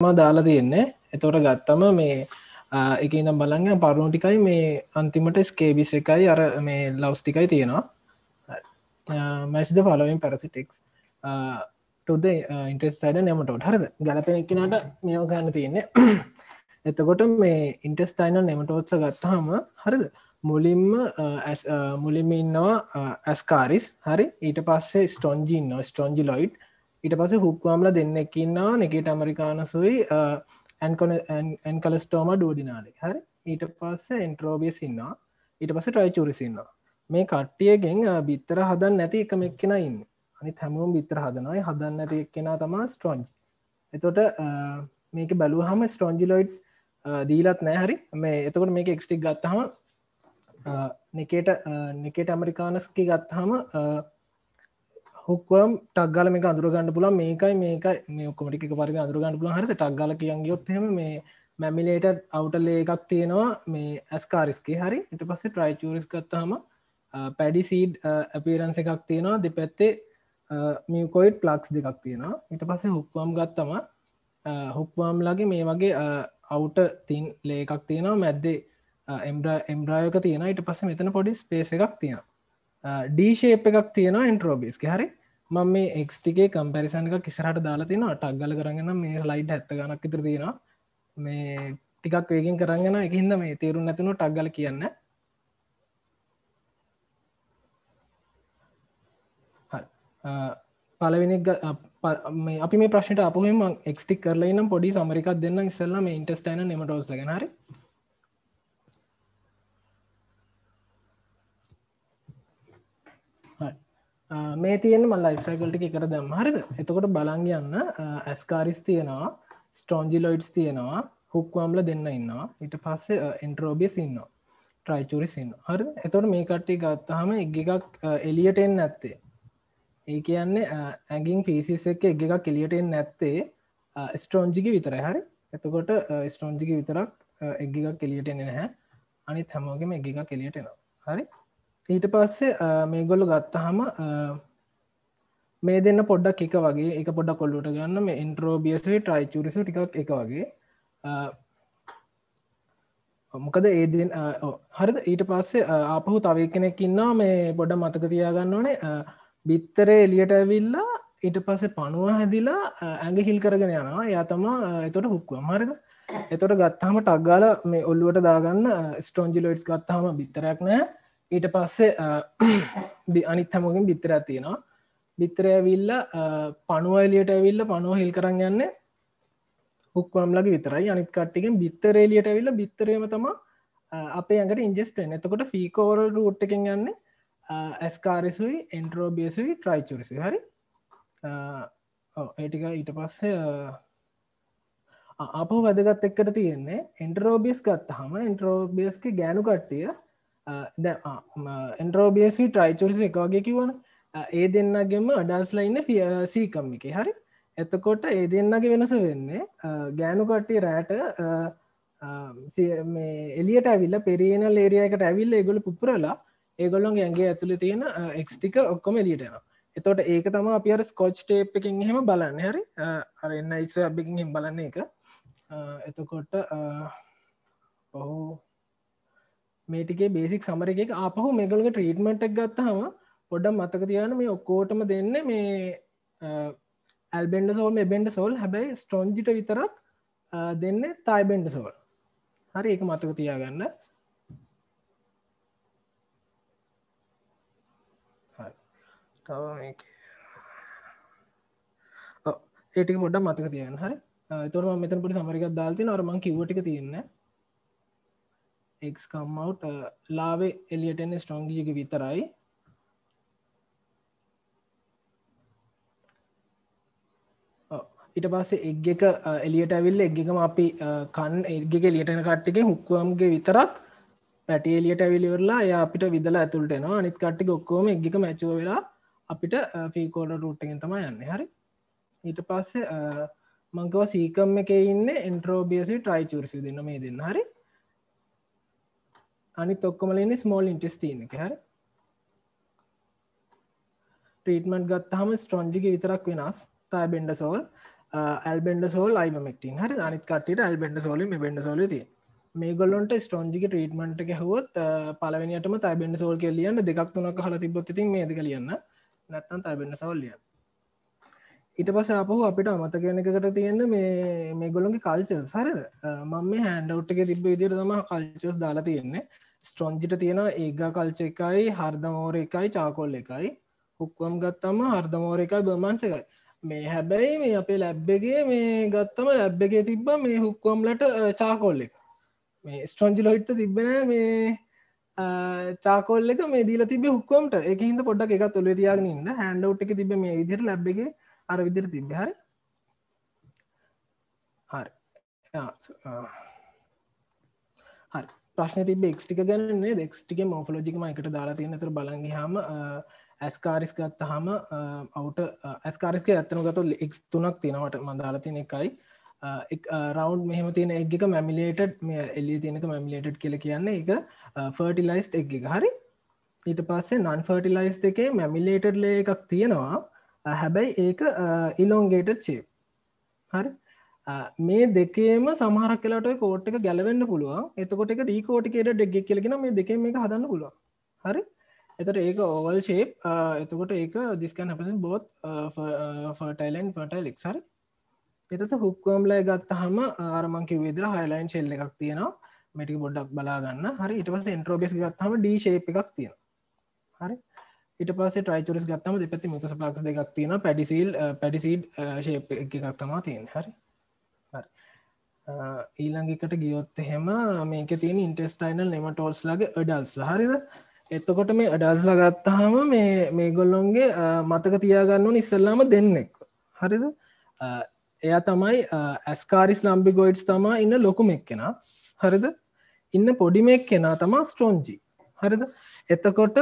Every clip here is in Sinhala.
දාලා තියෙන්නේ. එතොට ගත්තම මේ එක නම් බලන්න පරුණු ටිකයි මේ අන්තිමට ස්කේබිස් එකයි අර මේ ලවස් ටිකයි තියෙනවා. මැස්ද පලවින් පැරසිටෙක්ස් ටුද ඉන්ටෙස්ටයිඩ නමටට හරද? ගලපෙන එකනට මෙෝ ගන්න තියෙන්නේ. එතකොට මේ ඉන්ටෙස්ටයිනල් නෙමටෝත්ස ගත්තහම හරිද? මුලින්ම මුලින්ම ඉන්නවා ඇස්කාරිස් හරි? ඊට පස්සේ ස්ටොන්ජින්න ස්ටොන්ජි ලොයිඩ් ඊට පස හුක්වාම්ල දෙන්නෙක්කින්නවා නෙකට අමරිකානසුයි ඇන් කලස්ටෝම ඩෝඩිනාලේ හරි? ඊට පස්ස එන්ට්‍රෝබිය සින්නවා ඊට පස ට්‍රයි චුරිසින්නවා මේ කට්ටියගෙන් බිත්තර හදන් නැති එක මෙක්කෙන ඉන්න. අනි හැමුම් බිත්තර හදනයි හදන්න ඇති එක්කෙන තමා ස්ටෝන්ජ් එතොට මේක බැලුහම ස්ටෝන්ජිලොයිඩ්ස් දීලත් නෑහරි මේ එතකොට මේක එක්ස්ටික් ගත්තහම නෙකේට නෙකේට ඇමරිකානස්කි ගත්හම හුක්වම් ටක්ගල මේ අදුරගන්න පුල මේකයි මේකයි. මේ ඔක්කොමටික පරි අදුරගන්න පුල හරත ටක්ගල කියන්ගයොත්හෙම මේ මැමිලේට අවුටල්ල එකක් තියෙනවා. මේ ඇස්කාරිස්කි හරි? එට පස්සේ ට්‍රයිචරිස් ගත්තහම පැඩි සීඩ් අපිරන්ස එකක් තියෙනවා. දෙපැත්තේ මියකොයිඩ් ප්ලක්ස් දෙකක් තියෙනවා. ඉට පස්සේ හුක්වම් ගත්තම හුක්වාම්ලගේ මේ වගේ අවුට තින් ලේකක් තියෙනවා. මැද්දේ එම්බ්‍රායක තියෙන ඊට පස්ස මෙතන පොඩි ස්පේස එකක් තියෙන ඩීශේප එකක් තියෙනවා එන්ට්‍රෝබිස්ක හරි? මම මේ එක්ස්ටිගේ කම්පැරිසන් එක කිසරට දාලා තියෙන ටක්ගල කරගෙන මේ ලයිඩ් ඇත්ත ගනක් ඉතර තියෙනවා. මේ ටිකක් වේකින් කරගෙන එකහින්ද මේ තේරුම් නැතිනු ටක්ගල කියන්න. පලවෙනි අපි මේ ප්‍රශ්නට අපහම එක්ස්ටික් කරලා නම් පොඩි සමරිකක් දෙන්න ඉස්සල්ලා මේ ඉන්ටස්ටයින නමටෝස් ලගෙනහරි මේ තියෙන මල් ලයිසයිකල්ටි එකට දැම් හරිද? එතකොට බලන් යන්න. ඇස්කාරිස් තියෙනවා ස්ටෝන්ජිලොයිඩ්ස් තියෙනවා හුක්වාම්ල දෙන්න ඉන්නවා. ඊට පස්සේ එන්ට්‍රෝබිය සින්නවා ට්‍රයිචුරි සින්න හරි එතොට මේ කට්ටි ගත්තහම එක් එකක් එලියටෙන් නැත්තේ. ඒ කියන්නේ ඇගින් පිසිස් එක එක එකක් කෙලියටෙන් නැත්තේ ස්ටෝන්ජිකි විතර හරි? එතකොට ස්ටෝන්ජිකි විතරක් එක් එකක් කෙලියටෙන නැහැ. අනි තමෝගේම එක එකක් කෙලියටෙනවා හරි? ඊට පස්සේ මේගොල්ල ගත්තහම මේ දෙන්න පොඩ්ඩක් එක වගේ එක පොඩක් කොල්ලුට ගන්න මේ ඉන්ට්‍රෝබියසේ ට්‍රයිචුරිසු ටිකක් එක වගේ. මොකද ඒදෙන් හරිද? ඊට පස්සේ අපහු තව කෙනෙක් ඉන්නා මේ පොඩ මතක තියාගන්න ඕනේ. බිත්තරේ එලියට ඇවිල්ලා ඊට පස්සේ පනුව හැදිලා ඇඟ හිල් කරගෙන යනවා. යා තමා එතොට හුක්වම් හරිද? එතොට ගත්තහම ටක්ගාල මේ ඔල්ලුවට දාගන්න ස්ටෝන්ජිලෝයිට්ස් ගත්තාම බිත්තරයක් නෑ ඊට පස්සේ අනිත් හැමකින් බිත්තර තියෙනවා. බිත්තරය විල්ල පනුවලියට ඇවිල්ල පනුව හිල් කරන්න යන්න හුක්වම්ලගේ විතරයි. අනිත් කට්ටිකෙන් බිත්තරේලියට ඇවිල්ල බිත්තරේම තම අපේ ඇඟට ඉන්ජෙස්ටෙන් එතකොට ෆීකෝවර රුට්ටකින් යන්න ඇස්කාරිසුයි එන්ට්‍රෝබියසුයි ට්‍රයිචුරිසි හරි? ඒටික ඊට පස්සේ අප වැදගත් එක්කට තියෙන්නේ එන්ටරෝබියස් ගත් හම එන්ටරෝබියස්ක ගෑනු කට්ටිය එන්ටරෝබියසි ට්‍රයිචරිස එක වගේ කිවන ඒ දෙන්නගෙම අඩස්ලයින්න සීකම් එක. හරි? එතකොට ඒ දෙන්නගේ වෙනස වෙන්නේ ගෑනු කට්ටිය රෑට එලියට ඇවිල්ල පෙරියන ලේරියකට ඇවිල්ල ඒගොල පුපුරලා ඒගොල්ලොන් ඇගේ ඇතුළ තියෙන එක්ස්ටික ඔක්කොම එලියටන එතොට ඒක තම අප අර ස්කොච් ටේප් එකින් හෙම බලන්න. හරි? අරන්න ඉස අබිකින් බලන්න එක එතකොට ඔහු මේටිගේ බේසික් සමර එක අපහු මේගලක ට්‍රීටමටක් ගත්තහම පොඩ්ඩ මතක තියන මේ ඔක්කෝටම දෙන්න මේ ඇල්බෙන්ඩ සෝල් එබෙන්ඩ සෝල් හැබැයි ස්ටෝන්ජිට විතරක් දෙන්න තයිබෙන්ඩ සෝල් හරි එක මතක තියාගන්න. ඒටික පොඩ්ඩ මතක තියන්න හරි. තුරම මෙතන පොඩි සමරිකක් දාල්ති නරමං කිව්වටික තියන්න. එක්කම්මවට් ලාවේ එලියටෙන ස්ටෝන්ගියක විතරයි. ඊට පස්සේ එක් එක uh, එලියට ඇවිල්ල එක්ගම අපි uh, කන් එක්ගක ලියටන කට්ටික හුක්වම්ගේ විතරක් පැටි එලියට ඇවිලිවරලා ය අපිට විදලා ඇතුළටනවා අනිත් කට්ටි ඔක්කෝම එක්ගක මැචෝ වෙලා අපිට ෆීකෝඩ රුට්ටගෙන් තම යන්න. හරි? ඊට පස්සේ මංකව සීකම් එක ඉන්න එන්ට්‍රෝබියසි ට්‍රයිචුරසි දෙන්න මේ දෙන්න. හරි? අනි තොක්කමලන්න ස්මෝල් ඉන්ටස්ටීන එක. හැර? ට්‍රීටමට් ගත්තහම ස්ට්‍රෝන්ජික විතරක් වෙනස්. තයි බෙන්ඩ සෝල් ඇල්බෙන්ඩ සෝල් අයිමෙක්ටින් හරි? අනිත් කටට ඇල්බෙන්ඩ සෝල බෙන්ඩ සෝලති මේ ගොල්ලොන්ට ස්ටෝන්ජික ට්‍රීටමන්ට හැවොත් පලවනිටම තයිබෙන්ඩ සෝල් කෙලියන්න දෙකක් තුනක් හල තිබොත්ති මේද කලියන්න නැත්තන් තයිබෙන්න්න සවල්ලිය ඊට පස අපහු අපිට අමත කෙනකට තියෙන මේ මේගොලොන්ගේ කල්ච සර මම මේ හැන්ඩවට්ක තිබ විදිර තම කල්චස් දාලා තියෙන්නේ. ස්ට්‍රෝන්ජිට තියෙන ඒග කල්ච එකයි හර්දමෝර එකයි චාකොල් එකයි. හුක්වම් ගත්තම හර්දමෝර එකයි බමන්සකයි මේ හැබැයි මේ අපේ ලැබ්බගේ මේ ගත්තම ලැබ්බගේ තිබ්බ මේ හුක්කොම්ලට චාකොල් එක. මේ ස්ට්‍රෝන්ජිලොයිට්ත තිබෙන මේ චාකොල්ල එක මේ දීල තිබ හුක්කමට එක හිද පොඩක් එක තුළ තියාගෙන ඉන්න. හැන්ඩවට් එක තිබ මේ විදිර ලැබ්බගේ අර විදිර තිබ හරි? හරි. හරි. ප්‍රශ්න තිබ එක්ටික ගැන දෙක්ටික මෝෆලෝජික මයිකට දාලා තියෙන තර බලග හම ඇස්කාරිස් ගත්ත හම අවුට ඇස්කාරිස්ක ඇත්තන ගතු එක් තුනක් තියෙනවට මදාලා තින එකයි. රවන්් මෙහම තියෙන එක්ක මැමිලේට මේ එල්ලි තියෙනක මැමිලේට් කියල කියන්න එක ෆර්ටිලයිස්් එක්. හරි? ඊට පස්සේ නන් ෆර්ටිලයිස් එකේ මැමිලේටඩ් ලේ එකක් තියෙනවා. හැබැයි ඒක ඉලොන්ගේට චේ හරි? මේ දෙකේම සමහරක් කලට කෝට් එක ගැලවෙන්න පුළුවන්. එතකොට එක ඩීකෝටිකේට ඩෙක් කියලගෙන මේ දෙකම එක හදන්න පුළුව හරි? එතට ඒක ඕවල් ශේප් එතකොට ඒක දිස්කන් හපස බෝත් ෆර්ටයිලන් පටයිල් එක්සරි එටස හුක්කම්ල ගත්ත හම ආරමංකි විදර හයිලයින් ශෙල්ල එකක් තියෙනවා. මටික බොඩ්ඩක් බලාගන්න. හරි? ඉට පස ඉන්ට්‍රෝබෙස් ගත්තහම ඩ ශේප් එකක් තියෙන හරි? ඉට පස ට්‍රයිචරස් ගත්තම දෙපැති මුකස පක්ස් දෙකක් තියෙන පැඩිසිල් පැඩිසිඩ් ශේප් එකක් තමා තියෙන හරි? ඊළඟකට ගියොත් එහෙම මේක තියෙන ඉන්ටෙස්ටයිනල් නෙමටෝල්ස් ලගේ ඩල්ස් හරිද? එතකොට මේ අඩල්ස්ල ගත්තහම මේ මේගොල්ලොන්ගේ මතක තියාගන්නු ඉස්සල්ලාම දෙන්නෙක් හරිද? එයා තමයි ඇස්කාරිස් ලම්බි ගොයිඩ්ස් තමා ඉන්න ලොකුමෙක් කෙන හරිද? ඉන්න පොඩිමෙක් කෙනා තමා ස්ටෝන්ජි හරිද? එතකොට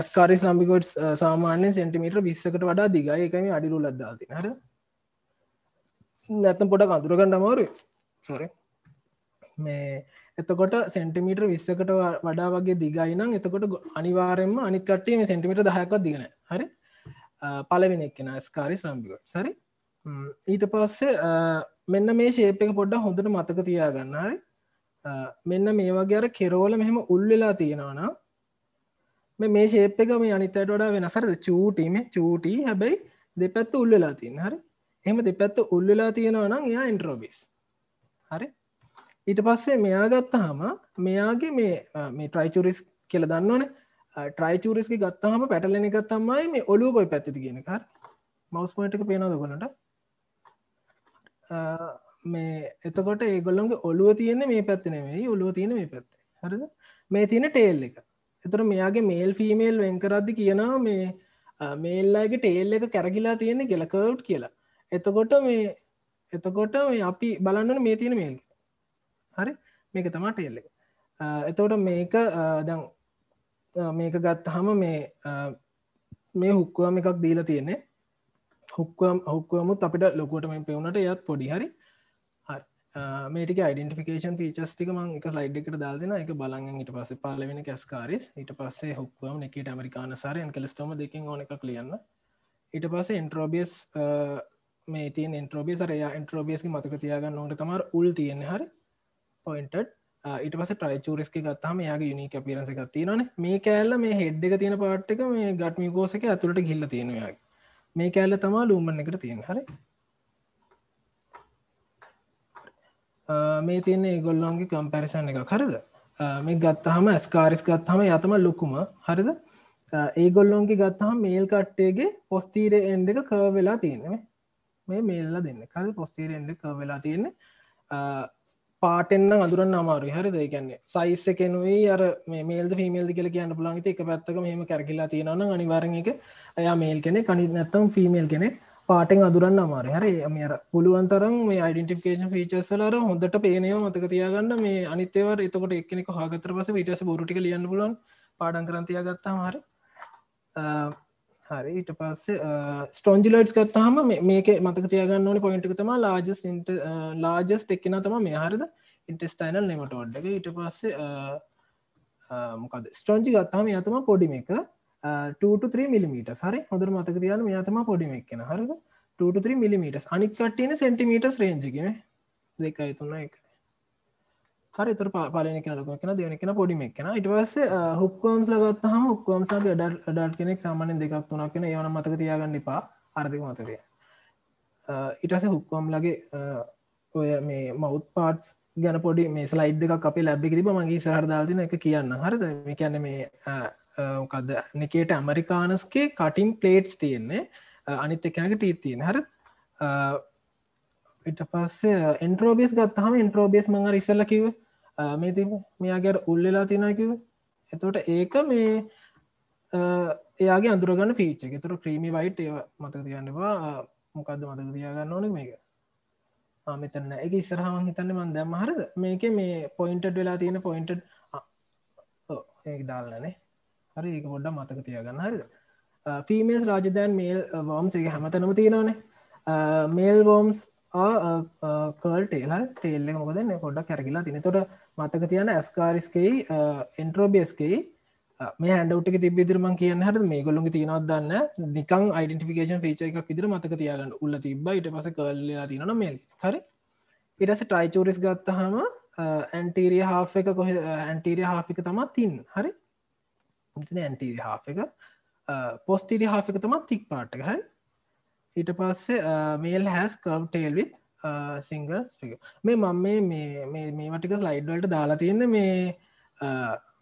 ඇස්කාරිස් ලම්බිගොඩ්ස් සාමාන්‍ය සෙන්ටිමීට විස්සකට වඩා දිගයි. එකම අඩිරු ලද්දාති හර නැත්තම් පොඩ කඳුරගන්න අමාරු සොර මේ එතකොට සෙන්ටිමීටර් විස්සකට වඩා වගේ දිගයිනම් එතකොට අනිවාරෙන්ම අනිකටේ මේ සෙන්ටිමිට දහයක්වත් දිගෙන හරි? පලවෙනෙක් කෙන ස්කාරි සම්බිගොට සරි? ඊට පස්සේ මෙන්න මේ ශේප එක පොඩ්ඩ හොඳට මතක තියාගන්න. හරි? මෙන්න මේ වගේ අර කෙරෝල මෙහෙම උල්වෙලා තියෙනවාන මේ ශේප එක මේ අනිතට වඩා වෙනසරද චූටීම චූටී හැබැයි දෙපැත්ත උල්වෙලා තියන්න හරි? එහම දෙපැත්ත උල්වෙලා තියෙනවා නම් එයා ඉන්ට්‍රෝබිස් හරි. ඊට පස්සේ මෙයා ගත්තහම මෙයාගේ මේ මේ ට්‍රයිචුරිස් කියල දන්නවන. ට්‍රයිචුරිස්ක ගත්තහම පැටලෙන එක තමයි මේ ඔලු කොයි පැත්ති කියෙනක මවස් පොයිට එක පේනද කොලට මේ එතකොට ඒගොල්ලොන්ගේ ඔලුව තියන්නේ මේ පැත්තිනෙමයි ඔලුව තියෙන මේ පැත්ත. හරිද? මේ තියෙන ටේල් එක. එතර මෙයාගේ මේල් ෆීමේල් වෙන්කරද්දි කියනවා මේ මේල්ලාගේ ටේල් එක කැරගිලා තියෙන්නේ කෙලකවට් කියලා. එතකොට මේ එතකොට මේ අපි බලන්නන මේ තියෙන මේල් හරි? මේක තමා ටේල් එක. එතවට මේක දැන් මේක ගත්ත හම මේ මේ හුක්කුවම එකක් දීලා තියෙන්නේ. හුක්වම් හුක්වමුත් අපිට ලොකුවට මේ පෙවුණට යත් පොඩි. හරි? මේටික යිඩන්ටිකේන් පිචස්ටික මං එක ස්ලයිඩ් එකට දාල්දෙන එක බලන් ඉට පස පාලවෙන කැස්කාරිස් ඊට පස්සේ හුක්වම් එකට ඇමරිකාන සරයන් කෙලස්ටම දෙකින් ඕන එකක් ලියන්න. ඊට පස්සේ එන්ට්‍රෝබියස් මේ තින් එන්ට්‍රෝබිය සරයා එන්ට්‍රෝබියස්ක මතක තියාගන්න ඕට තමර උල් තියෙන හරි? පොයින්ට ඊට පස ට්‍රයිචූරිස්ක ගත්තම යාගේ යුනික පිරස එකක් තියෙනන මේ කෑල්ල මේ හෙඩ් එක තියෙන පාට්ක මේ ගට්මිකෝසක ඇතුළට ගිල්ල තියෙනවාගේ මේ කෑල්ල තමා ලූමන් එකට තියෙන හරි? මේ තියන්නේ ගොල්ලොන්ගේ කම්පැරිසන් එක කරද මේ ගත්තහම ඇස්කාරිස් ගත්හම යතම ලොකුම. හරිද? ඒගොල්ලොන්ගේ ගත්තහම මේල් කට්ටේගේ පොස්තීර එන්ඩ එක කව වෙලා තියෙන මේ මේල්ල දෙන්න. කල් පොස්තීර එන්ඩ කව වෙලා තියෙන්නේ. පාටෙන්න්න අදුරන්න අමාරු හරි දෙකන්නේ සයිස්ස කෙනුයි අර මේල් ෆිමේල් කියල කියන්න පුළන්ගත එක පැත්තක මෙම කැරකිලා තියෙනවන අනිවාරණ එක අයා මේල් කෙනෙ කනි නැත්තම් ෆිමේල් කෙනෙක් පාටෙන් අදුරන්න අමාර හරි? අමර පුළුවන්තරම් මේ අයිඩටිකේෂන් ෆීචස්ලර හොඳට පේනව මතක තියාගන්න. මේ අනිතවර එතකොට එක්නෙක හගතර පස විටස බොරුටික ලියන්න පුලන් පාඩන් කරන්තියා ගත්තා හර. හරි. ඊට පස්සේ ස්ටෝන්ජිලයිට්ස් ගත්තාහම මේක මතක තියගන්න ඕන පොයින්ටක තම ලාජස් ඉට ලාජස් එක්කෙන තම මේ හරිද? ඉන්ටස්ටයිනල් නෙමට ඔඩ්ඩක ඊට පස්සේ මොකද ස්ටෝන්ජි ගත්තාම යතම පොඩි එක. 2 මිලිමීට සරි හොඳර මතක තියන මෙයාතම පොඩිමක් කියෙන හරිද? 2 මිලිමීටස් අනික් කට්ටියන සෙන්ටිමීටස් රේජිගෙන දෙකයි තුන්න එක. හරි තුර පාලන කෙන ලොක කෙන දෙවන කෙන පොඩිම එක්ෙන ඉටවස්ස හුක්කෝම්ස් ලගත්තහම හුක්කෝම් සද ඩ ඩට් කෙනෙක් සාමානෙන් දෙකක් තුනක් කෙන යවන මතක තියාගන්න එපා. අර්ධක මතකය ඉටස හුක්කෝම් ලගේ ඔය මේ මවුත් පාටස් ගැන පොඩි මේ ස්ලයිඩ් එකක් අපේ ලැබ්ි තිබ මගේ සහරදාතින එක කියන්න හරිද? මේ කියන්න මේ කද නිකේට ඇමරිකානස්ගේ කටින් පලේට්ස් තියෙන්නේ. අනිත් එකනක ටීත් තියෙන හර ඉට පස්සේ එන්ට්‍රෝබේස් ගත්තහම එන්ට්‍රෝබේස් මඟ ඉස්සල්ල කිව මේ ති මෙයාගර උල්ලලා තිනකිව එතකොට ඒක මේ එයාගේ අඳුරගන්න ෆීච එකතුර ක්‍රීමි වයිට් ඒ මතක තියන්නවා මොකක්ද මතක තියාගන්න ඕන මේක? මෙතන්න එක ඉස්සරහම හිතන්න මන් දැම් හර මේක මේ පොයින්ටඩ් වෙලා තියෙන පොයින්ටඩ් ඒ දාල්ලනේ හරි ඒක පොඩ්ඩ මතක තියාගන්න හරිද? ෆීමේස් රාජදෑන් මේල් වෝම්සගේ හැමතනම තියෙනවානේ. මේල් වෝම්ස් කල් ටේල ටේල්ල මොකද පොඩ්ඩක් කැරකිලා තින තොට මතක තියන ඇස්කාරිස්කෙයි එන්ට්‍රෝබියස්කෙයි මේ හැඩවටක තිබිදිරම කියන්න හට මේ ගොල්ලුග තියනවත් දන්න නිකං අයිඩටිකේෂන් ෆේච එකක් ඉදිර මතක තියාගන්න. උල්ල තිබ ඉට පස කල්ලයා තින මේල් හරි? ඉටස ටයිචෝරිස් ගත්තහම ඇන්ටීරිය හා එක කොහ ඇන්ටීරිය හාෆික තමත් තින් හරි? ඇන්ටීරි හා එක. පොස්තිරි හාක තමත් තික් පාට්ක හැ ඊට පස්සේ මේල් හැස් කව් ටේල්විත් සිංගල් මේ මම මේ මේ වටික ස්ලයිඩ්වලට දාලා තියන්න මේ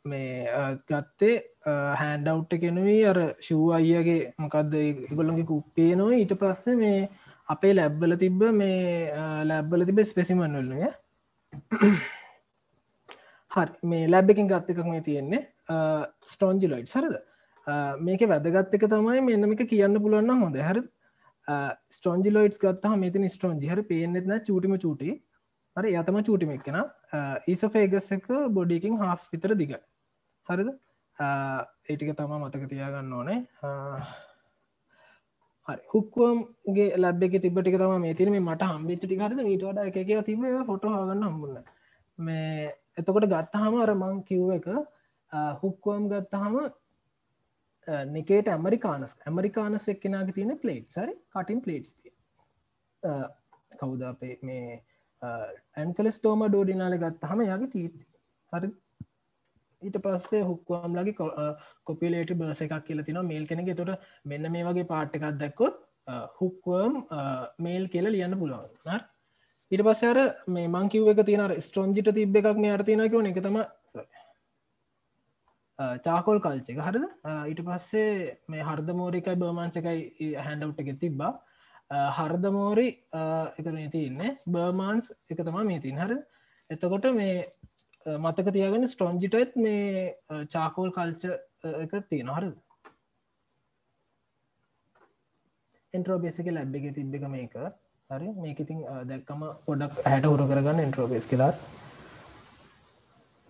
මේ ගත්තේ හැන්ඩව් කෙනුවී අර ශූ අයියගේ මොකක්ද ඉගොල්ලොගේ කුප්පේ නොව ඊට පස්සේ මේ අපේ ලැබ්බල තිබ්බ මේ ලැබ්බල තිබ ස්පෙසිමන් වල්ලය හරි. මේ ලැබ් එකින් ගත්ත එකක් මේ තියෙන්නේ ස්ටෝන්ජිලයිට් සරද මේක වැදගත් එක තමයි මෙන්නම එක කියන්න පුළුවන්න හොඳ හර ස්ටෝන්ජිලෝයිට් ගත්තා මෙතින ස්ටෝන් ජිහර පේනෙත්න චුටිම චුටි. අර යතම චූටිම එක්කෙන ඊසෆේගස් එක බොඩිකින් හා විතර දිග හරිද? ඒටික තමා මතක තියාගන්න ඕනේ. හරි. හුක්වම්ගේ ලැබ්බෙ තිබටික තම මේ තින මට හම්බිච්චටි හරද? මීටට එක තිබ ෆොට හගන්න හම්බුන්න මේ එතකොට ගත්තහම අර මං කිව්ව එක හුක්වම් ගත්තහම නිකේට ඇමරිකානස් ඇමරිකානස් එක්කෙනගේ තියෙන පලේට් සරි කටින් පලේට්ස් තිය කවුද අපේ මේ ඇන්කලස් ටෝම ඩෝඩිනාල ගත්තහම යාගේ තීති හරි? ඊට පස්සේ හුක්වාම් ලගේ කොපිලේට බස එකක් කියල තින මේල් කෙනෙ තොට මෙන්න මේ වගේ පාට් එකක් දැක්කොත් හුක්වම් මේල් කියල ලියන්න පුළුවන්. ඊට පස්සර මේ මංකිව එක තියන ස්ට්‍රෝන්ජිට තිබ එකක් මේ අර්තිනකව එක තම චාකෝල් කල්චක හරද? ඊට පස්සේ මේ හර්දමෝරිකයි බර්මාන්සකයි හැන්ඩව් එක තිබ්බා. හර්දමෝරි එක මේ තියන්නේ. බර්මාන්ස් එක තමා මේ තින් හර එතකොට මේ මතක තියගෙන ස්ටෝන්ජිටත් මේ චාකෝල් කල්ච එක තියෙන හරද? එන්ට්‍රෝබේසික ලැබ් එක තිබ්බ එක මේක. හරි? මේක ඉතින් දැක්කම පොඩක් හැට උර කරගන්න එන්ට්‍රෝබේස් කියලා.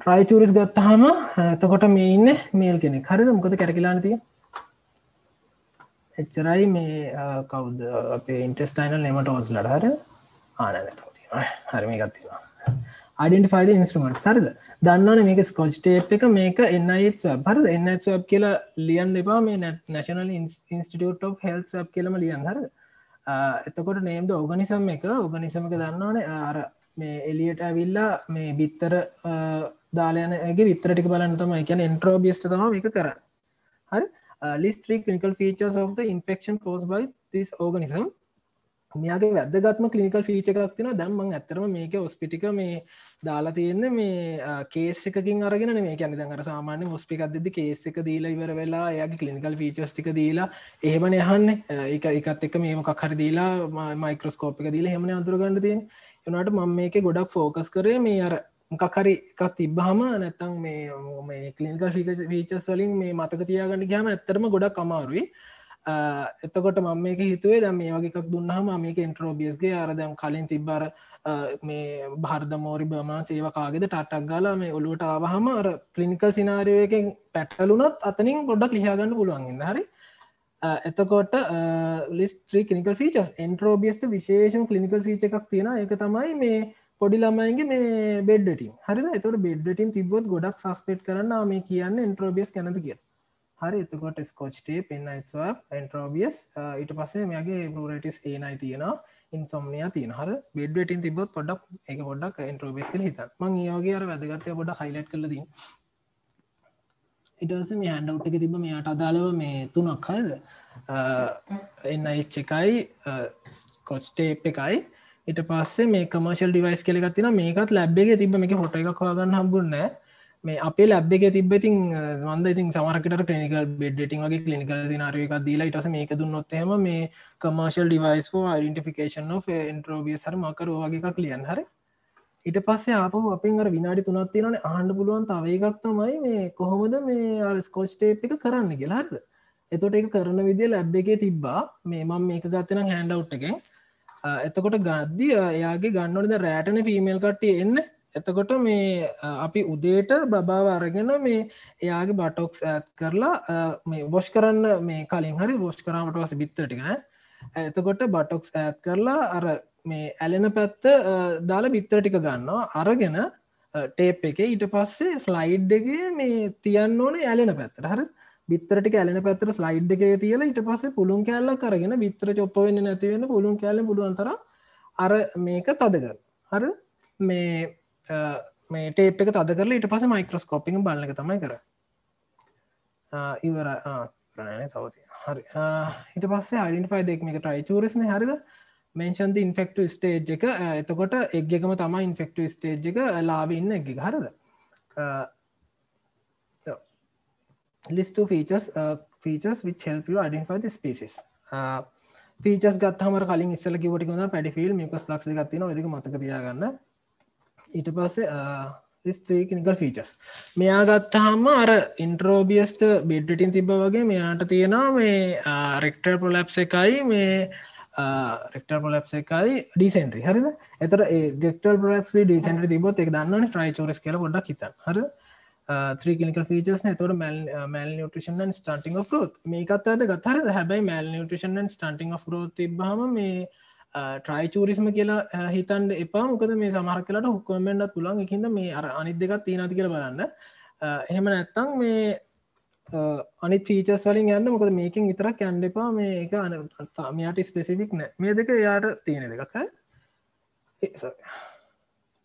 ට්‍රයිචරිස් ගත්තහම එතකොට මේ ඉන්න මේල් කෙනෙක්. හරිද? මොකද කැරකිලාන තිය එච්චරයි මේ කවුද? අපේ ඉන්ටස්ටයිනල් නෙමට ඕස් ලඩහර ආන හරිම ගත්තිවා අඩන්ටිෆයිද ඉන්ස්ට්‍රමට සරද දන්නවන මේක ස්කොච් ටේප් එක මේක එන්නයි හරද? එන්න කියලා ලියන් එපා. මේ නැශනල් ඉන්ස්ටිටියට of හෙල් සබ් කියලම ලියන් හර එතකොට නේම්ද ඕගනිසම් එක ඕගනිසමක දන්නවන. අර මේ එලියට ඇවිල්ලා මේ බිත්තර දාලයනගේ විතරටික බලන්න තම එකන එන්ට්‍රෝබියස්ට තම එක කර හරි? List three clinical features of the infection caused by this organism. මෙයාගේ වැදගත්ම කලිනිකල් ෆීච එකක් තින දැම්මන් ඇතරම මේක ඔස්පිටික මේ දාලා තියෙන්න මේ uh, කේස් එකකින් අරගෙන මේ කැන දඟර සාමාන්‍ය ඔස්පිකක් දෙදි කේස් එක දීලා ඉවර වෙලා එයාගේ කලිනිකල් ෆීචස් ටික දීලා එහෙමන යහන්න. එක uh, එකත් එක මේම කහර දීලා uh, මයිකෝස්කෝප් එක දීලා හෙමන අතුරගන්න තියෙන එනට මම මේක ගොඩක් ෆෝකස් කරේ මේ අර මොකක්හරි එකක් තිබ්බහම නැත්තං මේ මේ කලින්ක ෆීචස් වලින් මේ මතක තියාගන්න ගහම ඇත්තරම ගොඩක් අමාරුයි. එතකොට මම මේක හිතුවේ දැ මේ වගේක් දුන්නහම මේක ඉන්ට්‍රෝබියස්ගේ අරදැම් කලින් තිබ්බර මේ බාර්ධ මෝරි බමා සේවකාගෙද ටටක් ගලා මේ ඔලුවට ආවහම අර කලිනිකල් සිනාරියයකින් පැටලුනත් අතනින් ගොඩක් ලිහාගන්න පුළුවන්ගන්න හරි? එතකොට ලිස්ට්‍රී කනිකල් ෆීචස් එන්ට්‍රෝබියස්ට විශේෂම කලිනිකල් ෆීච එකක් තියෙන එක තමයි මේ පොඩි ළමයිගේ මේ බෙඩ්ඩටින් හරි එතවට බෙඩ්ඩටින් තිබොත් ගොඩක් සස්පේට් කරන්න මේ කියන්න ඉන්ට්‍රෝබියස් කැනද කිය හරි එතකොට ස්කෝච්ටේ පෙන්න්නයිවා එන්ට්‍රෝබියස් ඊට පස්සේ මෙයාගේ පරටිස් ඒනයි තියෙනවා. ඉන්සොම්නිය තියන හර බෙඩ්ටන් තිබොත් පොඩක් එක පොඩක් එන්ට්‍රෝබෙස් කල හිතත් මං ඒගේ අර වැදගත්තය පොඩ හයිලට් කලදී ඉටස මේ හැන්ඩවට් එක තිබ මෙයාට අදාළව මේ තුනක්. හද එන්න එච් එකයි කොස්ටේප් එකයි ඉට පස්සේ මේ කමර්ශල් ඩිවයිස් කෙලෙගත්තින මේකත් ලැබ්බේ තිබ මේ හොට එකක් හගන්න හම්බුන්න මේ අපේ ලැබ් එක තිබෙතින් වන්ද ඉතින් සමරකට ටනිකල් බෙඩ්ටිං වගේ කලිනිකල් දිනාරයක දීලා ඉටස මේක දුන්නොත්හෙම මේ කමර්ශල් ඩිවයිස් යිඩටිෆිකේෂන් න්ට්‍රෝබිය සර මකර වගේ එකක් ලියන් හරි. ඊට පස්සේ ආපහු අපෙන් අර විනාඩි තුනත් තියෙනන ආණ්ඩ පුළුවන් තව එකක් තමයි මේ කොහොමද මේ අර ස්කෝස්්ටේප් එක කරන්න කියලාද එතොට එක කරන විදිිය ලැබ් එකේ තිබ්බා. මේ මම මේක ගත්තනම් හැන්ඩවට් එකෙන්. එතකොට ගද්දි එයාගේ ගන්නවලද රෑටන ෆීමේල් කට්ටිය එන්න. එතකොට මේ අපි උදේට බබාව අරගෙන මේ එයාගේ බටොක්ස් ඇත් කරලා මේ බොෂ් කරන්න මේ කලින් හරි බෝෂ් කරාමට වස බිත්තටික එතකොට බටොක්ස් ඇත් කරලා අර මේ ඇලෙන පැත්ත දාලා බිත්තර ටික ගන්නවා. අරගෙන ටේප් එක ඊට පස්සේ ස්ලයිඩ් එක මේ තියන්න ඕන ඇලෙන පැත්තට. හර බිත්තරට ඇලෙන පැත්තර ස්ලයිඩ් එක තියලා ඊට පස්සේ පුළුන් කෑල්ල කරගෙන බිත්‍ර චොප්පවෙන්න නැතිවෙන්න පුළුන් කෑල පුළුවන්තර අර මේක තදකර හර? මේ මේ ටේප් එක තද කරල ඊට පස මයික්‍රස්කෝපිං බලන එක තමයි කර ඉවර ප්‍රණය තවති හරි. හිට පස්සේ අයිඩිෆයි දෙක් එක ටයි චරස්න හරිද? මෙන්ෂන්ද ඉන්ෆෙක්ට ස්ටේජ් එක. එතකොට එක්ගකම තමයි ඉන්ෆෙක්ට ස්ටේජ් එක. ලාබඉන්න එක. හරද? List of features uh, features which help you identify the species. Uh, පීචස් ගත්හම කලින් ඉස්සල කිවට න පැඩිෆිල් මිකස් ලක්ෂ ගත්තින ක මතක තියාගන්න. ඊට පස්සේ uh, ස්ත්‍රීකනිකල් ෆීචස් මෙයා ගත්තහම අර ඉන්ට්‍රෝබියස්ට බෙඩ්ටින් තිබ වගේ මෙයාට තියෙනවා මේ uh, රෙක්ටර් ප්‍රොලප්ස එකයි මේ රෙක්ටර් පොලප් එකයි ඩීසෙන්ට්‍රි හරිද? එතර ගෙක්ටල් පලක් ඩීසෙන්ට්‍රි තිබොත් එක දන්න ට්‍රයි චෝරස් කියල ගොඩක් හිත හර ත්‍රීකනිකල් ෆීචස් තොට මැල් මැල් නිියටෂන් ස්ටන්ටිං of රෝත් මේකත් අද ගතර හැබයි මැල් නිියටෂන් ස්ටන්ටිං of රෝත් තිබහම මේ ට්‍රයිචූරිස්ම කියලා හිතන්ට එපා. මොකද මේ සමහර කලට හුක්කමෙන්ටත් පුළන් එකින්ද මේ අර අනිත් දෙකත් තියෙනති කියල බලන්න. එහෙම නැත්තං මේ අනි ෆීචස් වලින් යන්න මොකද මේකින් විතරක් යන්න එපා. මේ එක අන මෙයාට ස්පෙසිෆික් නෑ. මේ දෙක යාට තියෙන දෙකක්.